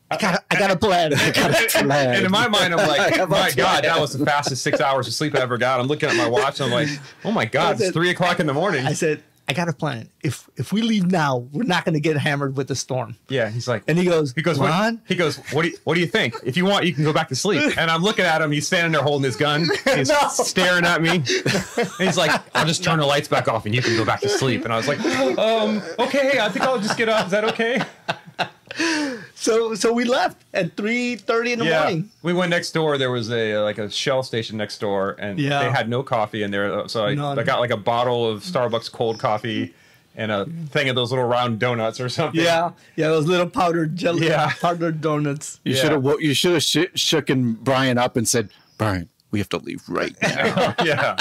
"I got, I got a plan." I got a plan. and in my mind, I'm like, my God, that was the fastest six hours of sleep I ever got. I'm looking at my watch. And I'm like, oh my God, said- it's three o'clock in the morning. I said, "I got a plan. If if we leave now, we're not going to get hammered with the storm." yeah, he's like, And he goes, he goes, what, Ron? he goes, what do you, what do you think? If you want, you can go back to sleep. And I'm looking at him. He's standing there holding his gun. He's No. staring at me. And he's like, I'll just turn the lights back off and you can go back to sleep. And I was like, um, okay, I think I'll just get up. Is that okay? So so we left at three thirty in the morning. We went next door. There was a like a Shell station next door, and Yeah. they had no coffee in there. So I, None. I got like a bottle of Starbucks cold coffee and a thing of those little round donuts or something. Yeah, yeah, those little powdered jelly, Yeah. powdered donuts. You Yeah. should have you should have sh- shooken Bryan up and said, Bryan, we have to leave right now. yeah.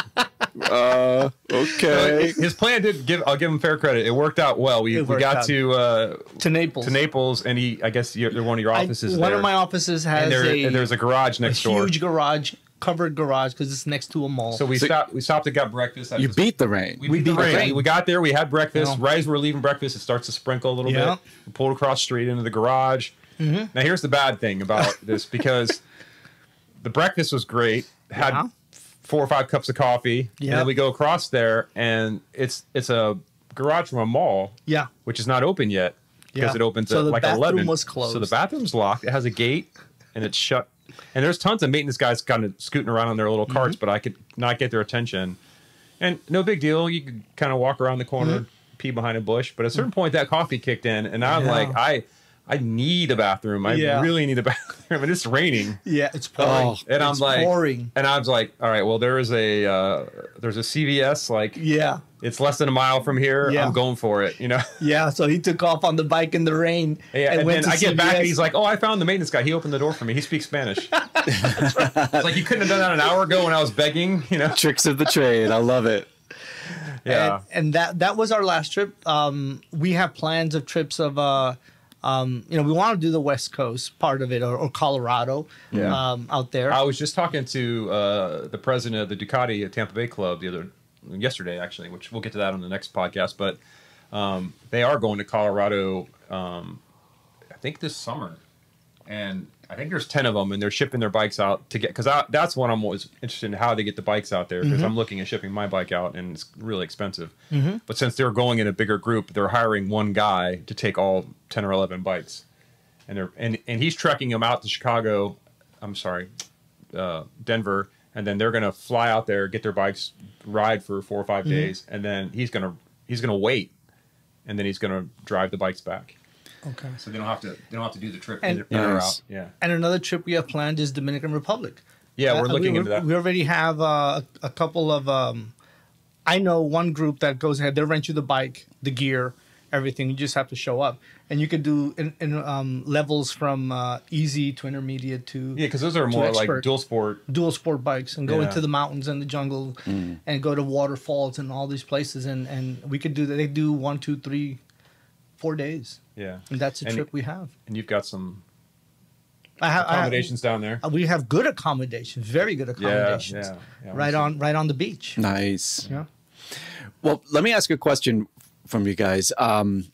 Uh, okay. His plan did give. I'll give him fair credit. It worked out well. We, we got out. to uh, To Naples. to Naples, and he. I guess you're, one of your I- offices. one there. of my offices has and there, a, and there's a garage a next door. huge garage, covered garage, because it's next to a mall. So we So- stopped. We stopped and got breakfast. I You just- beat the rain. We beat the beat the rain. rain. We got there. We had breakfast. Yeah. Right as we're leaving breakfast, it starts to sprinkle a little Yeah. bit. We pulled across the street into the garage. Mm-hmm. Now here's the bad thing about this because the breakfast was great. Had Yeah. Four or five cups of coffee. And then we go across there, and it's it's a garage from a mall, yeah, which is not open yet because Yeah. it opens So at the like bathroom eleven. was So the bathroom's locked. It has a gate, and it's shut. And there's tons of maintenance guys kind of scooting around on their little carts, Mm-hmm. but I could not get their attention. And no big deal. You could kind of walk around the corner, pee behind a bush. But at a certain point, that coffee kicked in, and I'm Mm-hmm. Yeah. like, I, I need a bathroom. I Yeah. really need a bathroom, and it's raining. Yeah, it's pouring. Oh, And I'm It's like, pouring. and I was like, all right, well, there is a uh, there's a CVS like Yeah, it's less than a mile from here. Yeah. I'm going for it. You know. yeah. So he took off on the bike in the rain. Yeah, and, went then to I get back and he's like, "Oh, I found the maintenance guy. He opened the door for me. He speaks Spanish." it's like you couldn't have done that an hour ago when I was begging. You know? Tricks of the trade. I love it. Yeah. and, and that that was our last trip. Um, we have plans of trips of uh, um, you know, we want to do the West Coast part of it or, or Colorado, Yeah. um, out there. I was just talking to uh, the president of the Ducati at Tampa Bay Club the other yesterday, actually, which we'll get to that on the next podcast. But um, they are going to Colorado, um, I think this summer, and I think there's ten of them, and they're shipping their bikes out to get because that's what I'm always interested in how they get the bikes out there because mm-hmm. I'm looking at shipping my bike out and it's really expensive. Mm-hmm. But since they're going in a bigger group, they're hiring one guy to take all ten or eleven bikes, and they're and and he's trekking them out to Chicago. I'm sorry, uh, Denver, and then they're gonna fly out there, get their bikes, ride for four or 5 mm-hmm. days, and then he's gonna he's gonna wait, and then he's gonna drive the bikes back. Okay. So they don't have to they don't have to do the trip And- in, in or out. Yeah, And another trip we have planned is Dominican Republic. yeah, we're Uh, looking we, into that. We already have uh, a couple of. Um, I know one group that goes ahead. They rent you the bike, the gear, everything. You just have to show up, and you can do in, in um, levels from uh, easy to intermediate to yeah, because those are to more like expert. dual sport. dual sport bikes and go Yeah. into the mountains and the jungle Mm. and go to waterfalls and all these places and and we could do that. They do one, two, three, four days, Yeah, and that's a And- trip we have. and you've got some I have I have- accommodations down there. we have good accommodations, very good accommodations, yeah, yeah, right on right on the beach. Nice. Yeah. Well, let me ask a question from you guys. Um,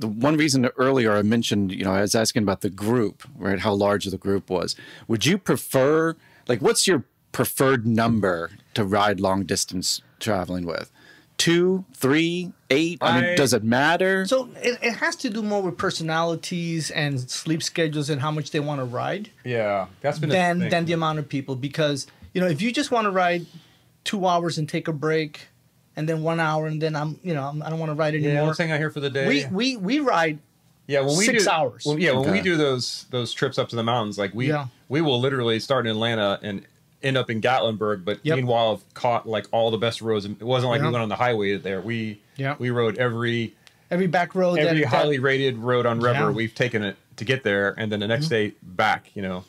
the one reason earlier I mentioned, you know, I was asking about the group, right? How large the group was. Would you prefer, like, what's your preferred number to ride long distance traveling with? Two, three, eight? I, mean, I- does it matter? So it, it has to do more with personalities and sleep schedules and how much they want to ride Yeah, that's been a than thing. than the amount of people because you know if you just want to ride two hours and take a break and then one hour and then I'm you know I'm, I don't want to ride yeah, anymore. let's hang out here for the day. we we we ride Yeah, when we Six do, hours. Well, yeah, when we do those those trips up to the mountains, like we Yeah. we will literally start in Atlanta and end up in Gatlinburg, but Yep. meanwhile have caught like all the best roads. It wasn't like we went on the highway there. We Yeah. we rode every every back road every that, that- highly rated road on REVER. Yeah. Mm-hmm. We've taken it to get there, and then the next day back. You know,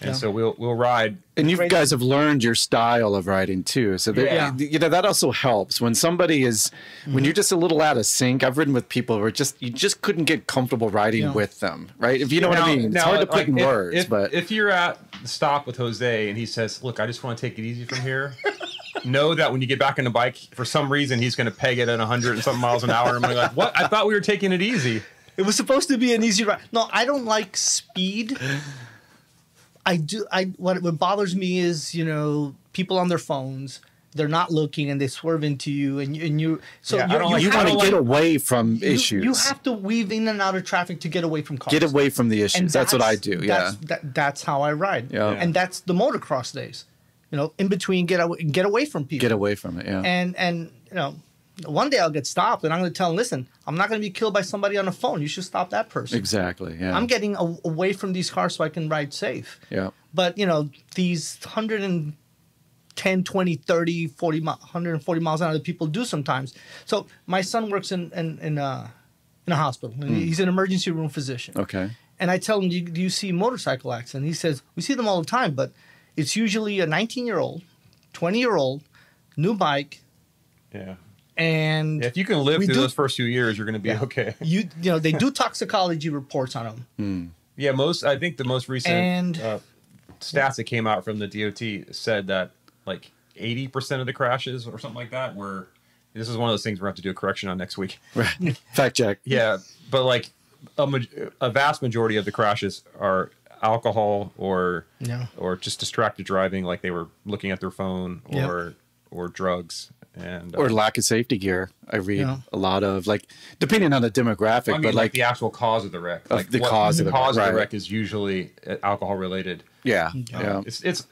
and Yeah. so we'll we'll ride. and you guys have learned your style of riding too. So that, Yeah. you know that also helps when somebody is when mm-hmm. you're just a little out of sync. I've ridden with people where just you just couldn't get comfortable riding Yeah. with them, right? If you know what Now- I mean. It's now, hard to put like, in if, words, if, but if you're at the stop with Jose and he says, "Look, I just want to take it easy from here," know that when you get back on the bike, for some reason he's going to peg it at 100 and something miles an hour. And I'm like, "What? I thought we were taking it easy." it was supposed to be an easy ride. No, I don't like speed. I do. I what what bothers me is you know people on their phones. They're not looking and they swerve into you and you, and you. So Yeah, you, don't you you have want to don't get like- away from you- issues. You have to weave in and out of traffic to get away from cars. get away from the issues. And that's, what I do. Yeah. That's, that, that's how I ride. Yeah. And that's the motocross days. You know, in between, get away, get away from people. Get away from it. Yeah. And and you know, one day I'll get stopped, and I'm going to tell them, listen, I'm not going to be killed by somebody on the phone. You should stop that person. exactly. Yeah. I'm getting a, away from these cars so I can ride safe. yeah. But you know, these 110, 20, 30, 40, mi- 140 miles an hour that people do sometimes. So my son works in in in a, in a hospital. and He's an emergency room physician. Okay. And I tell him, do you, do you see motorcycle accidents? He says, we see them all the time, but it's usually a 19 year old, 20 year old, new bike, Yeah. And Yeah, if you can live through do- those first few years, you're going to be Yeah. okay. you you know they do toxicology reports on them. Yeah, most I think the most recent And- uh, stats that came out from the DOT said that like 80% of the crashes or something like that were. This is one of those things we're going to have to do a correction on next week. Right. Fact check. Yeah, but like a, ma- a vast majority of the crashes are alcohol or Yeah. or just distracted driving, like they were looking at their phone Yep. Or or drugs and uh, Or lack of safety gear. I read Yeah. a lot of like, depending on the demographic, I mean, but like, like, the actual cause of the wreck. Of Like the what- cause of the cause wreck, of the wreck is usually uh, alcohol related. yeah, Um, yeah, It's it's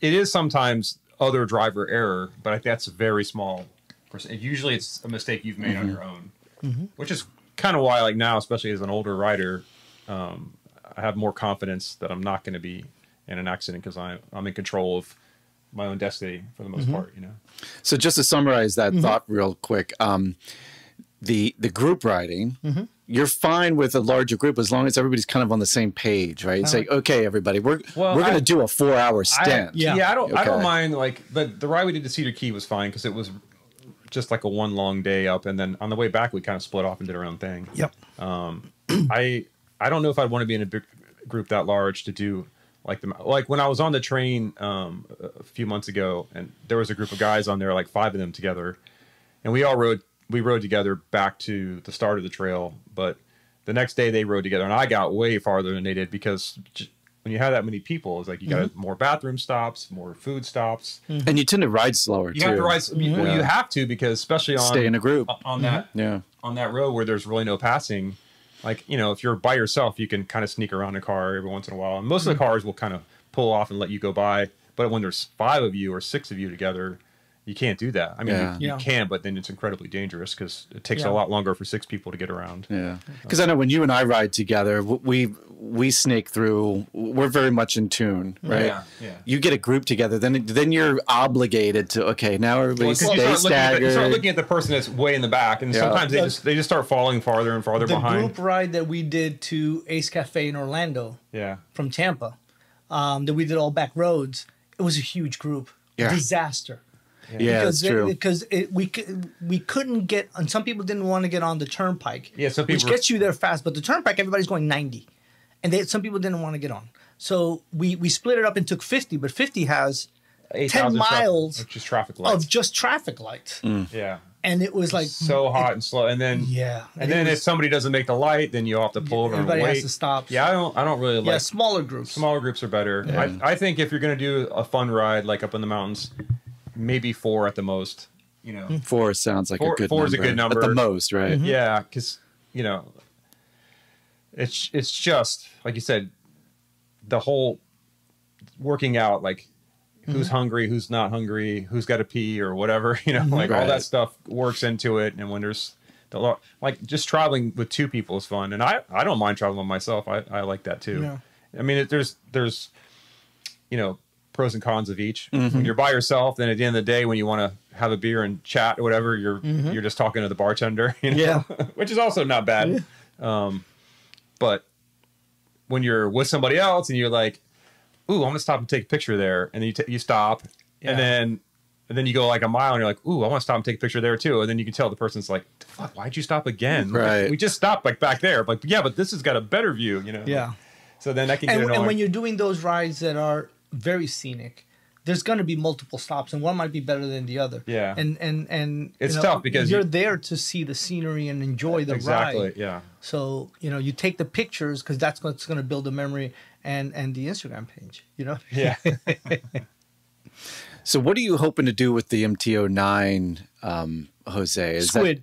it is sometimes other driver error, but I think that's a very small percent. Usually, it's a mistake you've made on Mm-hmm. your own, which is kind of why, like now, especially as an older rider, um, I have more confidence that I'm not going to be in an accident because I'm I'm in control of my own destiny for the most mm-hmm. part. You know. So just to summarize that mm-hmm. thought real quick, um, the the group riding, mm-hmm. you're fine with a larger group as long as everybody's kind of on the same page, right? It's like, okay, everybody, we're Well, we're going I- to do a four hour stint. I, yeah, I don't. I don't mind like the the ride we did to Cedar Key was fine because it was just like a one long day up, and then on the way back we kind of split off and did our own thing. Yep. Um, I I don't know if I'd want to be in a big group that large to do like the like when I was on the train um, a few months ago, and there was a group of guys on there, like five of them together, and we all rode we rode together back to the start of the trail. But the next day they rode together, and I got way farther than they did because j- when you have that many people, it's like you got mm-hmm. more bathroom stops, more food stops. Mm-hmm. And you tend to ride slower You too. have to ride. Well, Yeah. you have to because especially on Stay in a group. on that mm-hmm. Yeah. on that road where there's really no passing, like you know, if you're by yourself, you can kind of sneak around a car every once in a while. And most of the mm-hmm. cars will kind of pull off and let you go by. But when there's five of you or six of you together, you can't do that. I mean, Yeah. you, you Yeah. can, but then it's incredibly dangerous because it takes Yeah. a lot longer for six people to get around. Yeah, because I know when you and I ride together, we we snake through. We're very much in tune, right? Yeah, yeah. You get a group together, then then you're obligated to okay. Now everybody Well, 'cause you, stay start looking at the, you start looking at the person that's way in the back, and Yeah. sometimes they The- just they just start falling farther and farther The behind. group ride that we did to Ace Cafe in Orlando Yeah, from Tampa, um, that we did all back roads. It was a huge group. Yeah. Disaster. Yeah, because that's true. because it, we we couldn't get and some people didn't want to get on the turnpike. Yeah, some which people were- gets you there fast, but the turnpike everybody's going ninety, and they, some people didn't want to get on. So we we split it up and took fifty, but fifty has 8,000 traffic- miles of just traffic lights. of just traffic lights, mm. yeah, and it was like so hot and slow, and then yeah, And it then was- if somebody doesn't make the light, then you have to pull over and everybody wait. has to stop. Yeah, I don't. I don't really yeah, like smaller groups. smaller groups are better. I, I think if you're gonna do a fun ride like up in the mountains, maybe four at the most. You know, mm-hmm. Four sounds like Four- a good four number. is a good at the most, right? Mm-hmm. yeah, because you know, it's it's just like you said, the whole working out like. Who's mm-hmm. hungry? Who's not hungry? Who's got to pee or whatever? You know, like all that stuff works into it. And when there's the lo- like just traveling with two people is fun, and I I don't mind traveling with myself. I I like that too. Yeah. I mean, it, there's there's you know pros and cons of each. When you're by yourself, then at the end of the day, when you want to have a beer and chat or whatever, you're you're just talking to the bartender. You know? Yeah. which is also not bad. Um, but when you're with somebody else and you're like, "Ooh, I'm gonna stop and take a picture there," and then you t- you stop, Yeah. and then and then you go like a mile, and you're like, "Ooh, I want to stop and take a picture there too," and then you can tell the person's like, "Fuck, why'd you stop again?" Like, we just stopped like back there, like yeah, but this has got a better view, you know. Yeah. So then that can get and, annoying. and when you're doing those rides that are very scenic there's going to be multiple stops and one might be better than the other Yeah. and and and It's you know, tough because you're you- there to see the scenery and enjoy the exactly, ride yeah. so you know you take the pictures because that's what's going to build a memory and and the instagram page you know Yeah. So, what are you hoping to do with the MT09, um, Jose? Is squid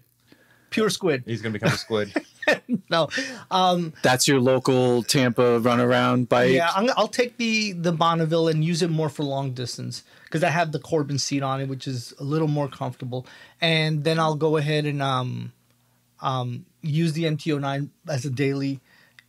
pure squid He's gonna become a squid. no That, that's your local Tampa runaround bike? Yeah, I'm, I'll take the the Bonneville and use it more for long distance because I have the Corbin seat on it, which is a little more comfortable. And then I'll go ahead and um, um, use the MT09 as a daily,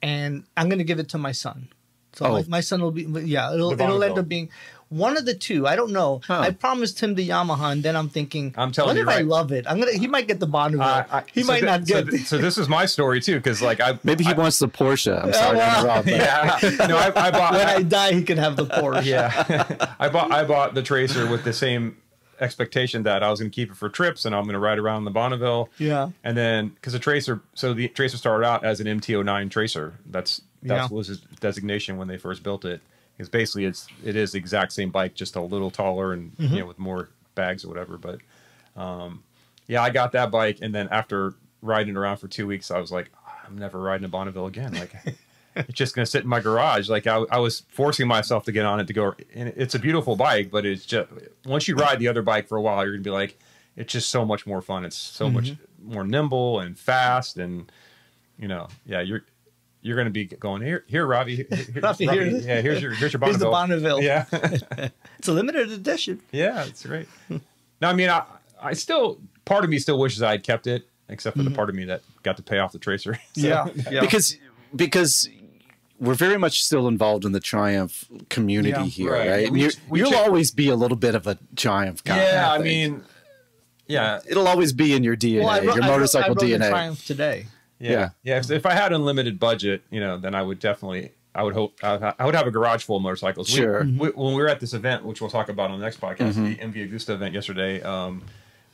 and I'm gonna give it to my son. So Oh. my, my son will be yeah, it'll it'll end up being one of the two. I don't know. Huh. I promised him the Yamaha, and then I'm thinking, I'm telling what you if I love it? I'm gonna. He might get the Bonneville. Uh, I- he so might thi- not so get. So, this is my story too, because like I Maybe he wants the Porsche. I'm sorry well, to yeah no I, I bought when I die, he can have the Porsche. yeah I bought I bought the Tracer with the same expectation that I was going to keep it for trips and I'm going to ride around the Bonneville. Yeah. And then because the Tracer, so the Tracer started out as an MT09 Tracer. That's that Yeah. was his designation when they first built it. Because basically it's it is the exact same bike, just a little taller and Mm-hmm. you know with more bags or whatever. But um, yeah, I got that bike, and then after riding around for two weeks, I was like, I'm never riding a Bonneville again. Like. it's just going to sit in my garage. Like I, I was forcing myself to get on it to go. And it's a beautiful bike, but it's just once you ride the other bike for a while, you're to be like, it's just so much more fun. It's so much more nimble and fast, and you know, yeah, you're you're going to be going here, here, Robbie. Here, here- Robbie, here yeah, here's your here's your Bonneville. Here's the Bonneville. Bonneville. Yeah, It's a limited edition. yeah, it's great. No, I mean, I, I still part of me still wishes I had kept it, except for the mm-hmm. part of me that got to pay off the tracer. So- Yeah, yeah. because because we're very much still involved in the Triumph community Yeah. here, Right. right? We- you, we you'll check- always be a little bit of a Triumph guy. yeah, I think. mean, yeah, it'll always be in your DNA, Well, I wrote- your I wrote- motorcycle I wrote the DNA. Triumph today. Yeah, Yeah. yeah. If, if I had unlimited budget, you know, then I would definitely. I would hope I would- I would have a garage full of motorcycles. We- Sure. we, when we were at this event, which we'll talk about on the next podcast, the MV Agusta event yesterday, um,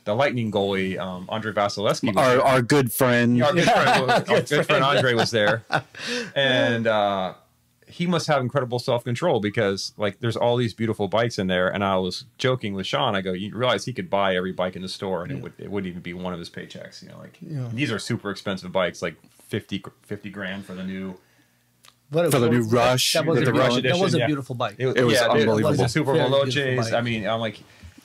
the Lightning goalie um, Andre Vasilevskiy, Our, our good friend. our good friend, our good friend Andre was there, and uh, he must have incredible self control because like there's all these beautiful bikes in there. And I was joking with Sean. I go, you realize he could buy every bike in the store, and it would it wouldn't even be one of his paychecks. You know, like Yeah. these are super expensive bikes, like 50, 50 grand for the new. What For the new Rush, that was, the a, Rush beautiful- that was a beautiful bike. It was yeah, unbelievable. It was a super Very Veloces. I mean, I'm like,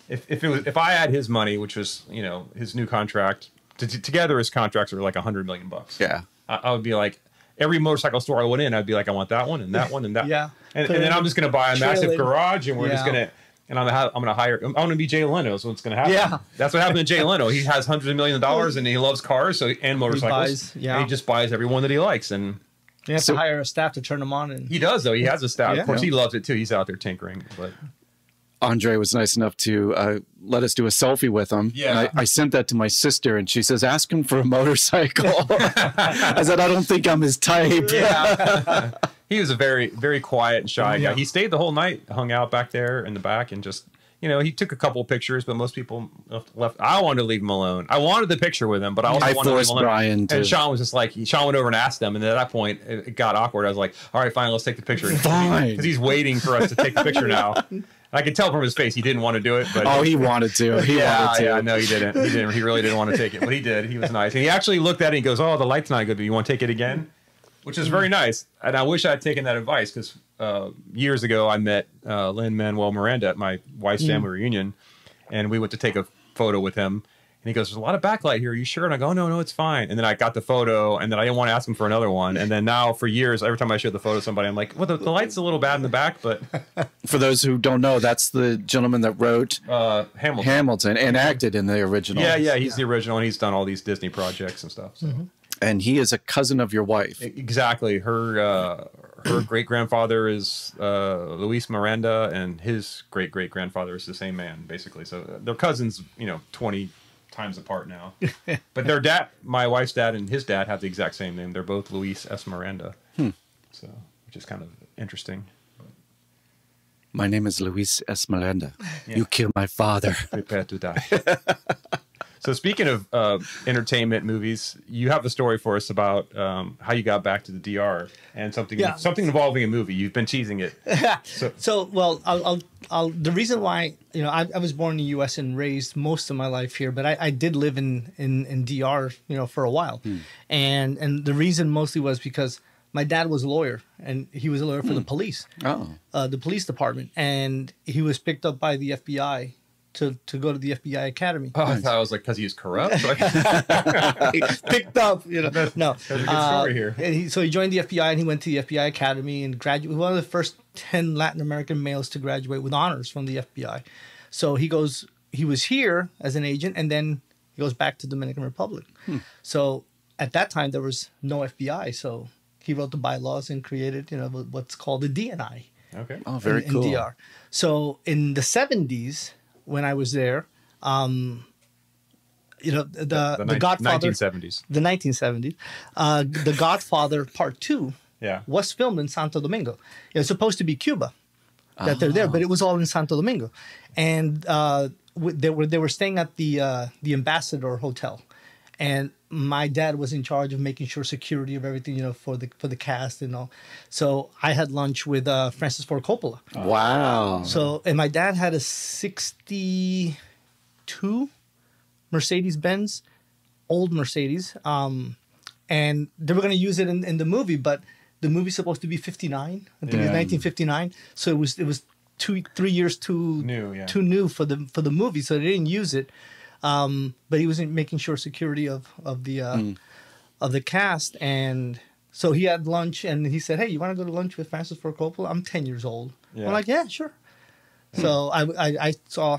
if, if it was if I had his money, which was you know his new contract, to, to- together his contracts are like a hundred million bucks. Yeah. I, I would be like every motorcycle store I went in, I'd be like, I want that one and that one and that. Yeah. And, and then I'm just gonna buy a massive garage, and we're just gonna. And I'm gonna, I'm gonna hire. I'm gonna be Jay Leno. So what's gonna happen? Yeah. that's what happened to Jay Leno. He has hundreds of millions of dollars, and he loves cars, so and motorcycles. buys- yeah. And he just buys every one that he likes, and he has So- to hire a staff to turn them on, and he does though. He has a staff. Yeah. Of course, he loves it too. He's out there tinkering, but Andre was nice enough to uh, let us do a selfie with him. Yeah. And I, I sent that to my sister, and she says, "Ask him for a motorcycle." I said, "I don't think I'm his type." Yeah. he was a very, very quiet and shy guy. Yeah. He stayed the whole night, hung out back there in the back, and just, you know, he took a couple pictures, but most people left. left. I wanted to leave him alone. I wanted the picture with him, but I also I wanted to leave him alone. Bryan to- And Sean was just like, Sean went over and asked them, and at that point, it, it got awkward. I was like, all right, fine, let's take the picture. Fine. Because he's waiting for us to take the picture now. I could tell from his face he didn't want to do it, but Oh, he wanted to. He yeah, wanted to. yeah, no, he didn't. He didn't. He really didn't want to take it, but he did. He was nice, and he actually looked at it. and He goes, "Oh, the light's not good. Do you want to take it again?" Which is very nice. And I wish I had taken that advice because uh, years ago I met uh, Lin-Manuel Miranda at my wife's family reunion, and we went to take a photo with him. And he goes, "There's a lot of backlight here. Are you sure?" And I go, oh, "No, no, it's fine." And then I got the photo, and then I didn't want to ask him for another one. And then now, for years, every time I show the photo to somebody, I'm like, "Well, the, the light's a little bad in the back, but For those who don't know, that's the gentleman that wrote uh, Hamilton." Hamilton and acted in the original. yeah, yeah, he's the original, and he's done all these Disney projects and stuff. So. And he is a cousin of your wife. Exactly. Her uh, her great grandfather is uh, Luis Miranda, and his great great grandfather is the same man, basically. So uh, they're cousins, you know, twenty times apart now. but their dad, my wife's dad, and his dad have the exact same name. They're both Luis S. Miranda. Hmm. So, which is kind of interesting. My name is Luis Esmeralda. You kill my father. Prepare to die. so speaking of uh, entertainment movies, you have a story for us about um, how you got back to the DR and something Yeah. something involving a movie. You've been teasing it. So, So, well, I'll, I'll, I'll, the reason why, you know, I, I was born in the U.S. and raised most of my life here, but I, I did live in, in, in DR, you know, for a while, and and the reason mostly was because my dad was a lawyer and he was a lawyer for the police, Oh. uh, the police department, and he was picked up by the FBI to to go to the FBI academy. oh, I thought I was like because he was corrupt. Like, picked up, you know. No, That's a good Uh, story here. and he, so he joined the FBI and he went to the FBI Academy and graduated. One of the first ten Latin American males to graduate with honors from the FBI. So he goes. He was here as an agent, and then he goes back to Dominican Republic. Hmm. So at that time there was no FBI. So he wrote the bylaws and created, you know, what's called the DNI okay. Oh, very in, cool. in DR. So in the 70s, when I was there, um, you know, the the, nin- Godfather, 1970s. the 1970s, uh, the Godfather Part Two Yeah. was filmed in Santo Domingo. It was supposed to be Cuba that they're there, but it was all in Santo Domingo, and uh, w- they were they were staying at the uh, the Ambassador Hotel, and my dad was in charge of making sure security of everything, you know, for the for the cast and all. So I had lunch with uh, Francis Ford Coppola. Wow. So and my dad had a '62 Mercedes Benz, old Mercedes, um, and they were going to use it in, in the movie, but the movie's supposed to be '59. I think it's Yeah. 1959. So it was it was two three years too New, yeah. too new for the for the movie, so they didn't use it. Um, but he was in making sure security of of the uh, of the cast, and so he had lunch, and he said, "Hey, you want to go to lunch with Francis Ford Coppola? I'm 10 years old." Yeah. I'm like, "Yeah, sure." So I, I I saw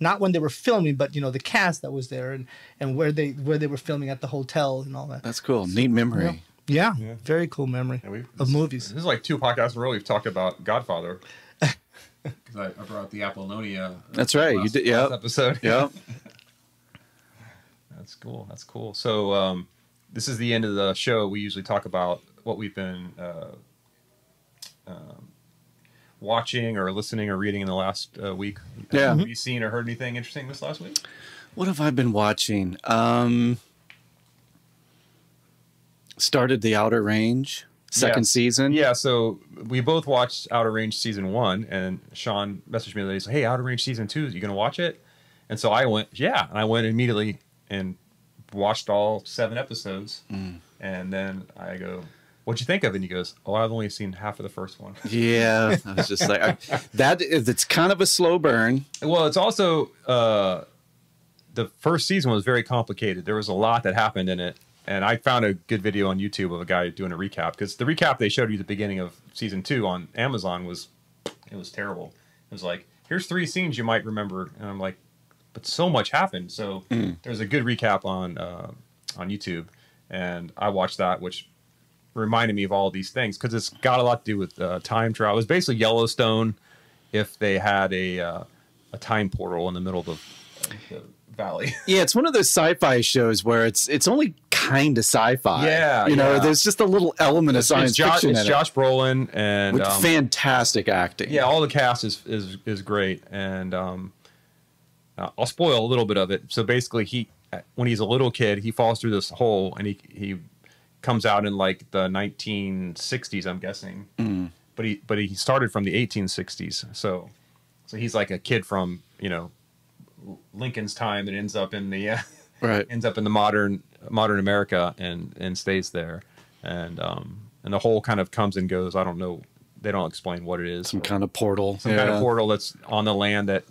not when they were filming, but you know the cast that was there and and where they where they were filming at the hotel and all that. That's cool. Neat memory. Yeah. Yeah, very cool memory Yeah, we- of movies. This is like two podcasts in a row we've talked about Godfather. Because I, I brought the Apollonia. That's right. You did- yeah. episode. Yeah. That's cool. That's cool. So um, this is the end of the show. We usually talk about what we've been uh, um, watching or listening or reading in the last uh, week. Yeah. Have you seen or heard anything interesting this last week? What have I been watching? Um, started the Outer Range second Yeah. season. Yeah. So we both watched Outer Range season one, and Sean messaged me the other day. Said, "Hey, Outer Range season two, you gonna watch it?" And so I went, "Yeah," and I went immediately and watched all seven episodes. And then I go, "What'd you think of it?" And he goes, "Oh, I've only seen half of the first one." Yeah, I was just like I, that. Is, it's kind of a slow burn. Well, it's also uh, the first season was very complicated. There was a lot that happened in it, and I found a good video on YouTube of a guy doing a recap because the recap they showed you at the beginning of season two on Amazon was it was terrible. It was like here's three scenes you might remember, and I'm like, but so much happened. So there's a good recap on uh, on YouTube, and I watched that, which reminded me of all these things because it's got a lot to do with uh, time travel. It was basically Yellowstone if they had a uh, a time portal in the middle of the, the valley. Yeah, it's one of those sci-fi shows where it's it's only kind of sci-fi. Yeah, you know, yeah. there's just a little element of it's science Josh, fiction it's in Josh Brolin and with um, fantastic acting. yeah, all the cast is is is great, and um, uh, I'll spoil a little bit of it. So basically, he when he's a little kid, he falls through this hole, and he he comes out in like the 1960s, I'm guessing. Mm. But he but he started from the 1860s, so so he's like a kid from you know Lincoln's time and ends up in the uh, right. ends up in the modern modern America and and stays there, and um and the hole kind of comes and goes. I don't know. They don't explain what it is. Some kind of portal. some kind of portal that's on the land that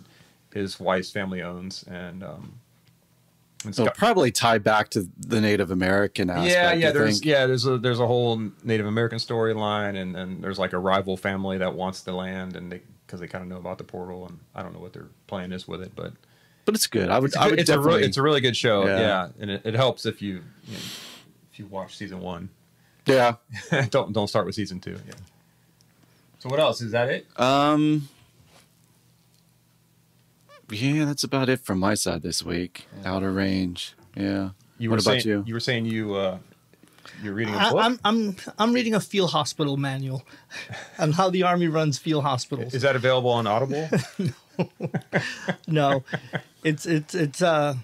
his wife's family owns, and um, got- probably tie back to the Native American aspect. yeah, yeah. I There's think. yeah, there's a there's a whole Native American storyline, and and there's like a rival family that wants the land, and they because they kind of know about the portal, and I don't know what their plan is with it, but but it's good. I would. it's, I would it's a really, it's a really good show. Yeah. Yeah, and it, it helps if you, you know, if you watch season one. yeah. don't don't start with season two. Yeah. So what else? Is that it? Um. Yeah, that's about it from my side this week. Outer Range. Yeah. You what were about saying, you? You were saying you uh, you're reading a book. I'm I'm I'm reading a field hospital manual on how the army runs field hospitals. Is that available on Audible? no. no, it's it's it's uh,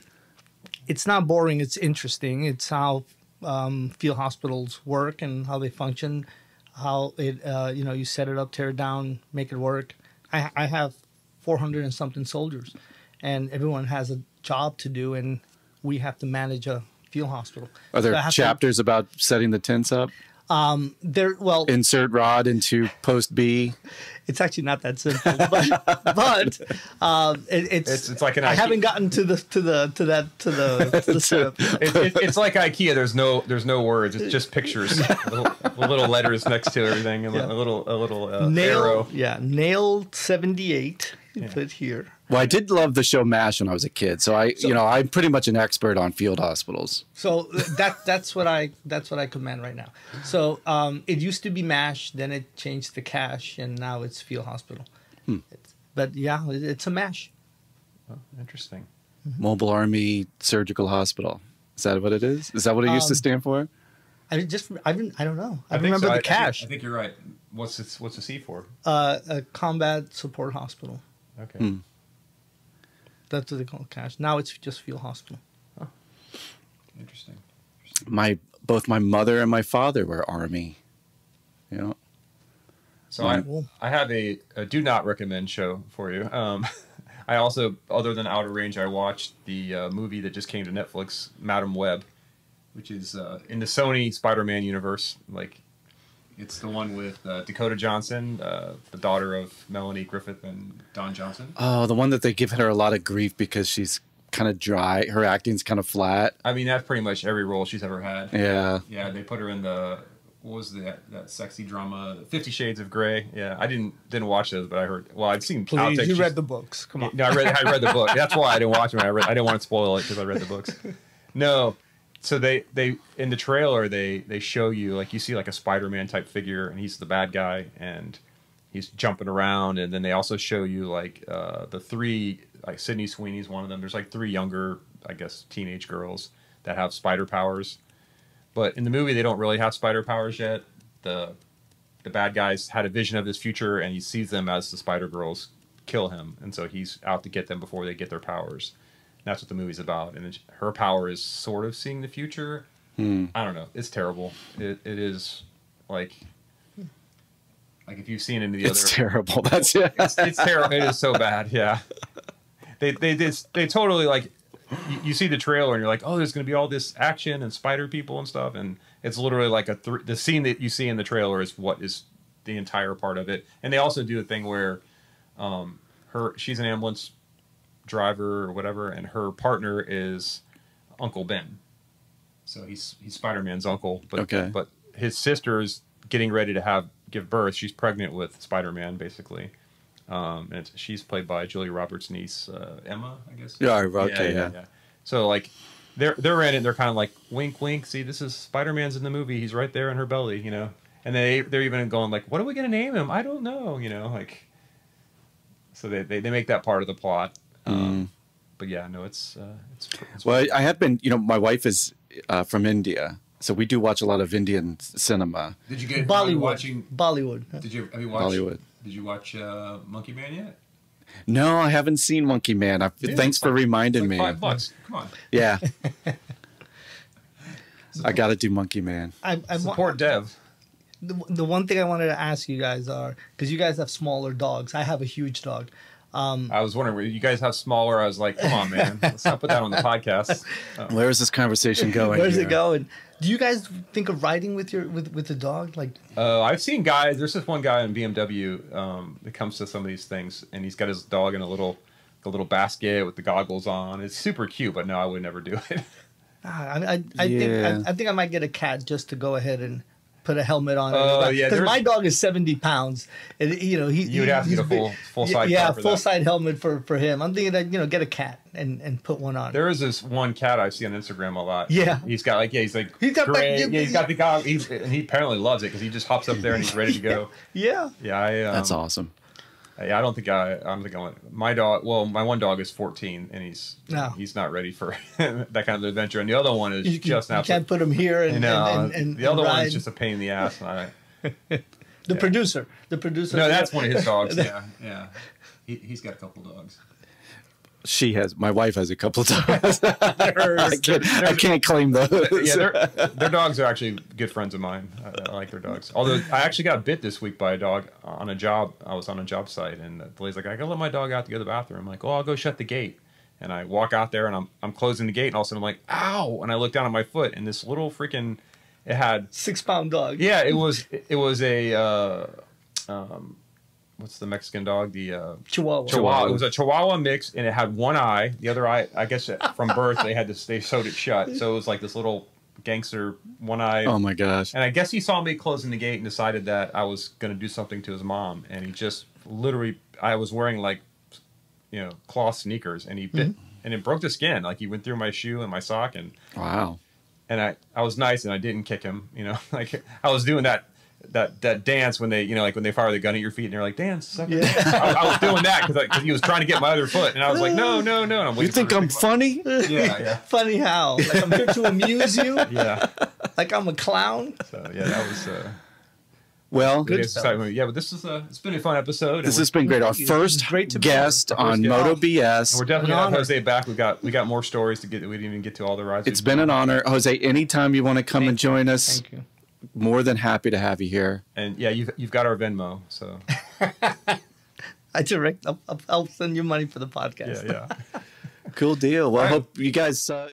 it's not boring. It's interesting. It's how um, field hospitals work and how they function. How it uh, you know you set it up, tear it down, make it work. I I have 400 and something soldiers, and everyone has a job to do, and we have to manage a field hospital. Are So I there to- chapters about setting the tents up? there, well, Insert rod into post B. it's actually not that simple, but but um, it, it's, It's- it's like an I IKEA haven't gotten to the to the to that to the to the setup. it, it, it's like IKEA. There's no there's no words. It's just pictures, little, little letters next to everything, and Yeah. a little a little uh, nail arrow. yeah nail 78 you put here Well, I did love the show MASH when I was a kid, so I, you know, I'm pretty much an expert on field hospitals. so that that's what i that's what i command right now so um it used to be mash then it changed to cash and now it's field hospital Hmm. it's, but yeah it, it's a mash Interesting. Mobile Army Surgical Hospital. Is that what it is? Is that what it used to Um, stand for? i just i didn't i don't know i, think remember so. the I- I think- cash I think, you're right. What's this, what's the C for? uh a combat support hospital Okay. Hmm. that's what they call cash now it's just field hospital Interesting. My both my mother and my father were Army. You know, So I, I have a, a do not recommend show for you. Um, I also, other than Outer Range, I watched the uh, movie that just came to Netflix, Madame Web, which is uh, in the Sony Spider-Man universe. Like, it's the one with uh, Dakota Johnson, uh, the daughter of Melanie Griffith and Don Johnson. oh, the one that they give her a lot of grief because she's kind of dry. Her acting's kind of flat. I mean, that's pretty much every role she's ever had. Yeah, Yeah, they put her in the what was that that sexy drama, Fifty Shades of Grey. Yeah, I didn't didn't watch those, but I heard. Well, I've seen. please outtakes. you She's- read the books come on No, I read. I read the book. That's why I didn't watch them. I read. I didn't want to spoil it because I read the books. No, so they they in the trailer they they show you like you see like a Spider-Man type figure and he's the bad guy and he's jumping around and then they also show you like uh, the three like Sydney Sweeney's one of them. There's like three younger I guess teenage girls that have spider powers, but in the movie they don't really have spider powers yet. The the bad guys had a vision of his future and he sees them as the spider girls kill him and so he's out to get them before they get their powers that's what the movie's about. And her power is sort of seeing the future. Hmm. i don't know. It's terrible. It, it is like like if you've seen any of the other It's other terrible. That's yeah. it's, it's terrible. It is so bad. Yeah. They they they, they totally like you, you see the trailer and you're like oh there's going to be all this action and spider people and stuff. And it's literally like a th- the scene that you see in the trailer is what is the entire part of it. And they also do a thing where um her she's an ambulance driver or whatever and her partner is uncle ben so he's he's spider-man's uncle but Okay. but his sister's getting ready to have give birth she's pregnant with spider-man basically um, and it's, she's played by Julia Roberts' niece, uh, Emma, I guess. Yeah, okay, yeah. So like, they're they're in it. They're kind of like wink, wink. See, this is Spider Man's in the movie. He's right there in her belly, you know. And they they're even going like, what are we gonna name him? I don't know, you know, like. So they they, they make that part of the plot. Um, but yeah, no, it's uh, it's, it's Well, I have been. You know, my wife is uh, from India, so we do watch a lot of Indian cinema. Did you get Bollywood. Watching Bollywood. Did you have you watched- Bollywood. Did you watch uh, Monkey Man yet? No, I haven't seen Monkey Man. I, Dude, thanks for like- reminding It's me. like five bucks. Come on, Yeah. I got to do Monkey Man. I, I, wa- support Dev. the, the one thing I wanted to ask you guys are because you guys have smaller dogs. I have a huge dog. I was wondering, you guys have smaller? I was like, come on, man, let's not put that on the podcast. Oh. Where is this conversation going? Where's here? it going? Do you guys think of riding with your with with the dog? Like, Uh, I've seen guys. There's this one guy in BMW um, that comes to some of these things, and he's got his dog in a little, a little basket with the goggles on. It's super cute, but no, I would never do it. ah, I I, I Yeah. think I, I think I might get a cat just to go ahead and put a helmet on. Oh, yeah, because my dog is seventy pounds, and you know he You would have to he's get a full- full side yeah cover full that. side helmet for for him. I'm thinking that you know get a cat and and put one on. there is this one cat I see on Instagram a lot. Yeah. he's got like yeah, he's like He's got back- gray. yeah, yeah, he's got the gog. He's, and he apparently loves it because he just hops up there and he's ready to go. yeah, Yeah, I, um, That's awesome. Yeah, I don't think I. I don't think I want my dog. Well, my one dog is 14, and he's No. he's not ready for that kind of adventure. And the other one is you, you, just you an can't put him here and You know, and, and, and the other one is just a pain in the ass. And I, the producer. The producer. no, that's one of his dogs. Yeah, yeah. He, he's got a couple dogs. She has. My wife has a couple of dogs. I, can't, I can't claim those. Yeah, their their dogs are actually good friends of mine. I, I like their dogs. Although I actually got bit this week by a dog on a job. I was on a job site, and the lady's like, "I gotta let my dog out to go to the bathroom." I'm like, "Oh, I'll go shut the gate." And I walk out there, and I'm I'm closing the gate, and all of a sudden I'm like, "Ow!" And I look down at my foot, and this little freaking, it had six pound dog. Yeah, it was it was a uh, um, what's the Mexican dog? The uh, Chihuahua. Chihuahua. It was a Chihuahua mix, and it had one eye. The other eye, I guess, from birth they had to they sewed it shut. So it was like this little gangster one eye. Oh my gosh. And I guess he saw me closing the gate and decided that I was going to do something to his mom. And he just literally, I was wearing like, you know, cloth sneakers, and he bit, and it broke the skin. Like he went through my shoe and my sock, and Wow. and I, I was nice and I didn't kick him. You know, like I was doing that that that dance when they you know like when they fire the gun at your feet and they're like dance. sucker." Yeah. I, I was doing that because he was trying to get my other foot and I was like no no no. And I'm You think I'm funny? Yeah yeah Funny how? Like I'm here to amuse you. yeah. Like I'm a clown. So yeah, that was. Uh, Well, Good stuff. excitement. Yeah, but this is a it's been a fun episode. This has been great. Our first Great to guest here. On Moto guest. BS. we're definitely An gonna have honor. Jose back. We got we got more stories to get. We didn't even get to all the rides. It's we've been an honor. Jose, anytime you want to come Thank and join us, Thank you. More than happy to have you here. And yeah, you've you've got our Venmo. So I direct. I'll, I'll- I'll send you money for the podcast. yeah yeah. Cool deal. Well, I hope you guys. Uh,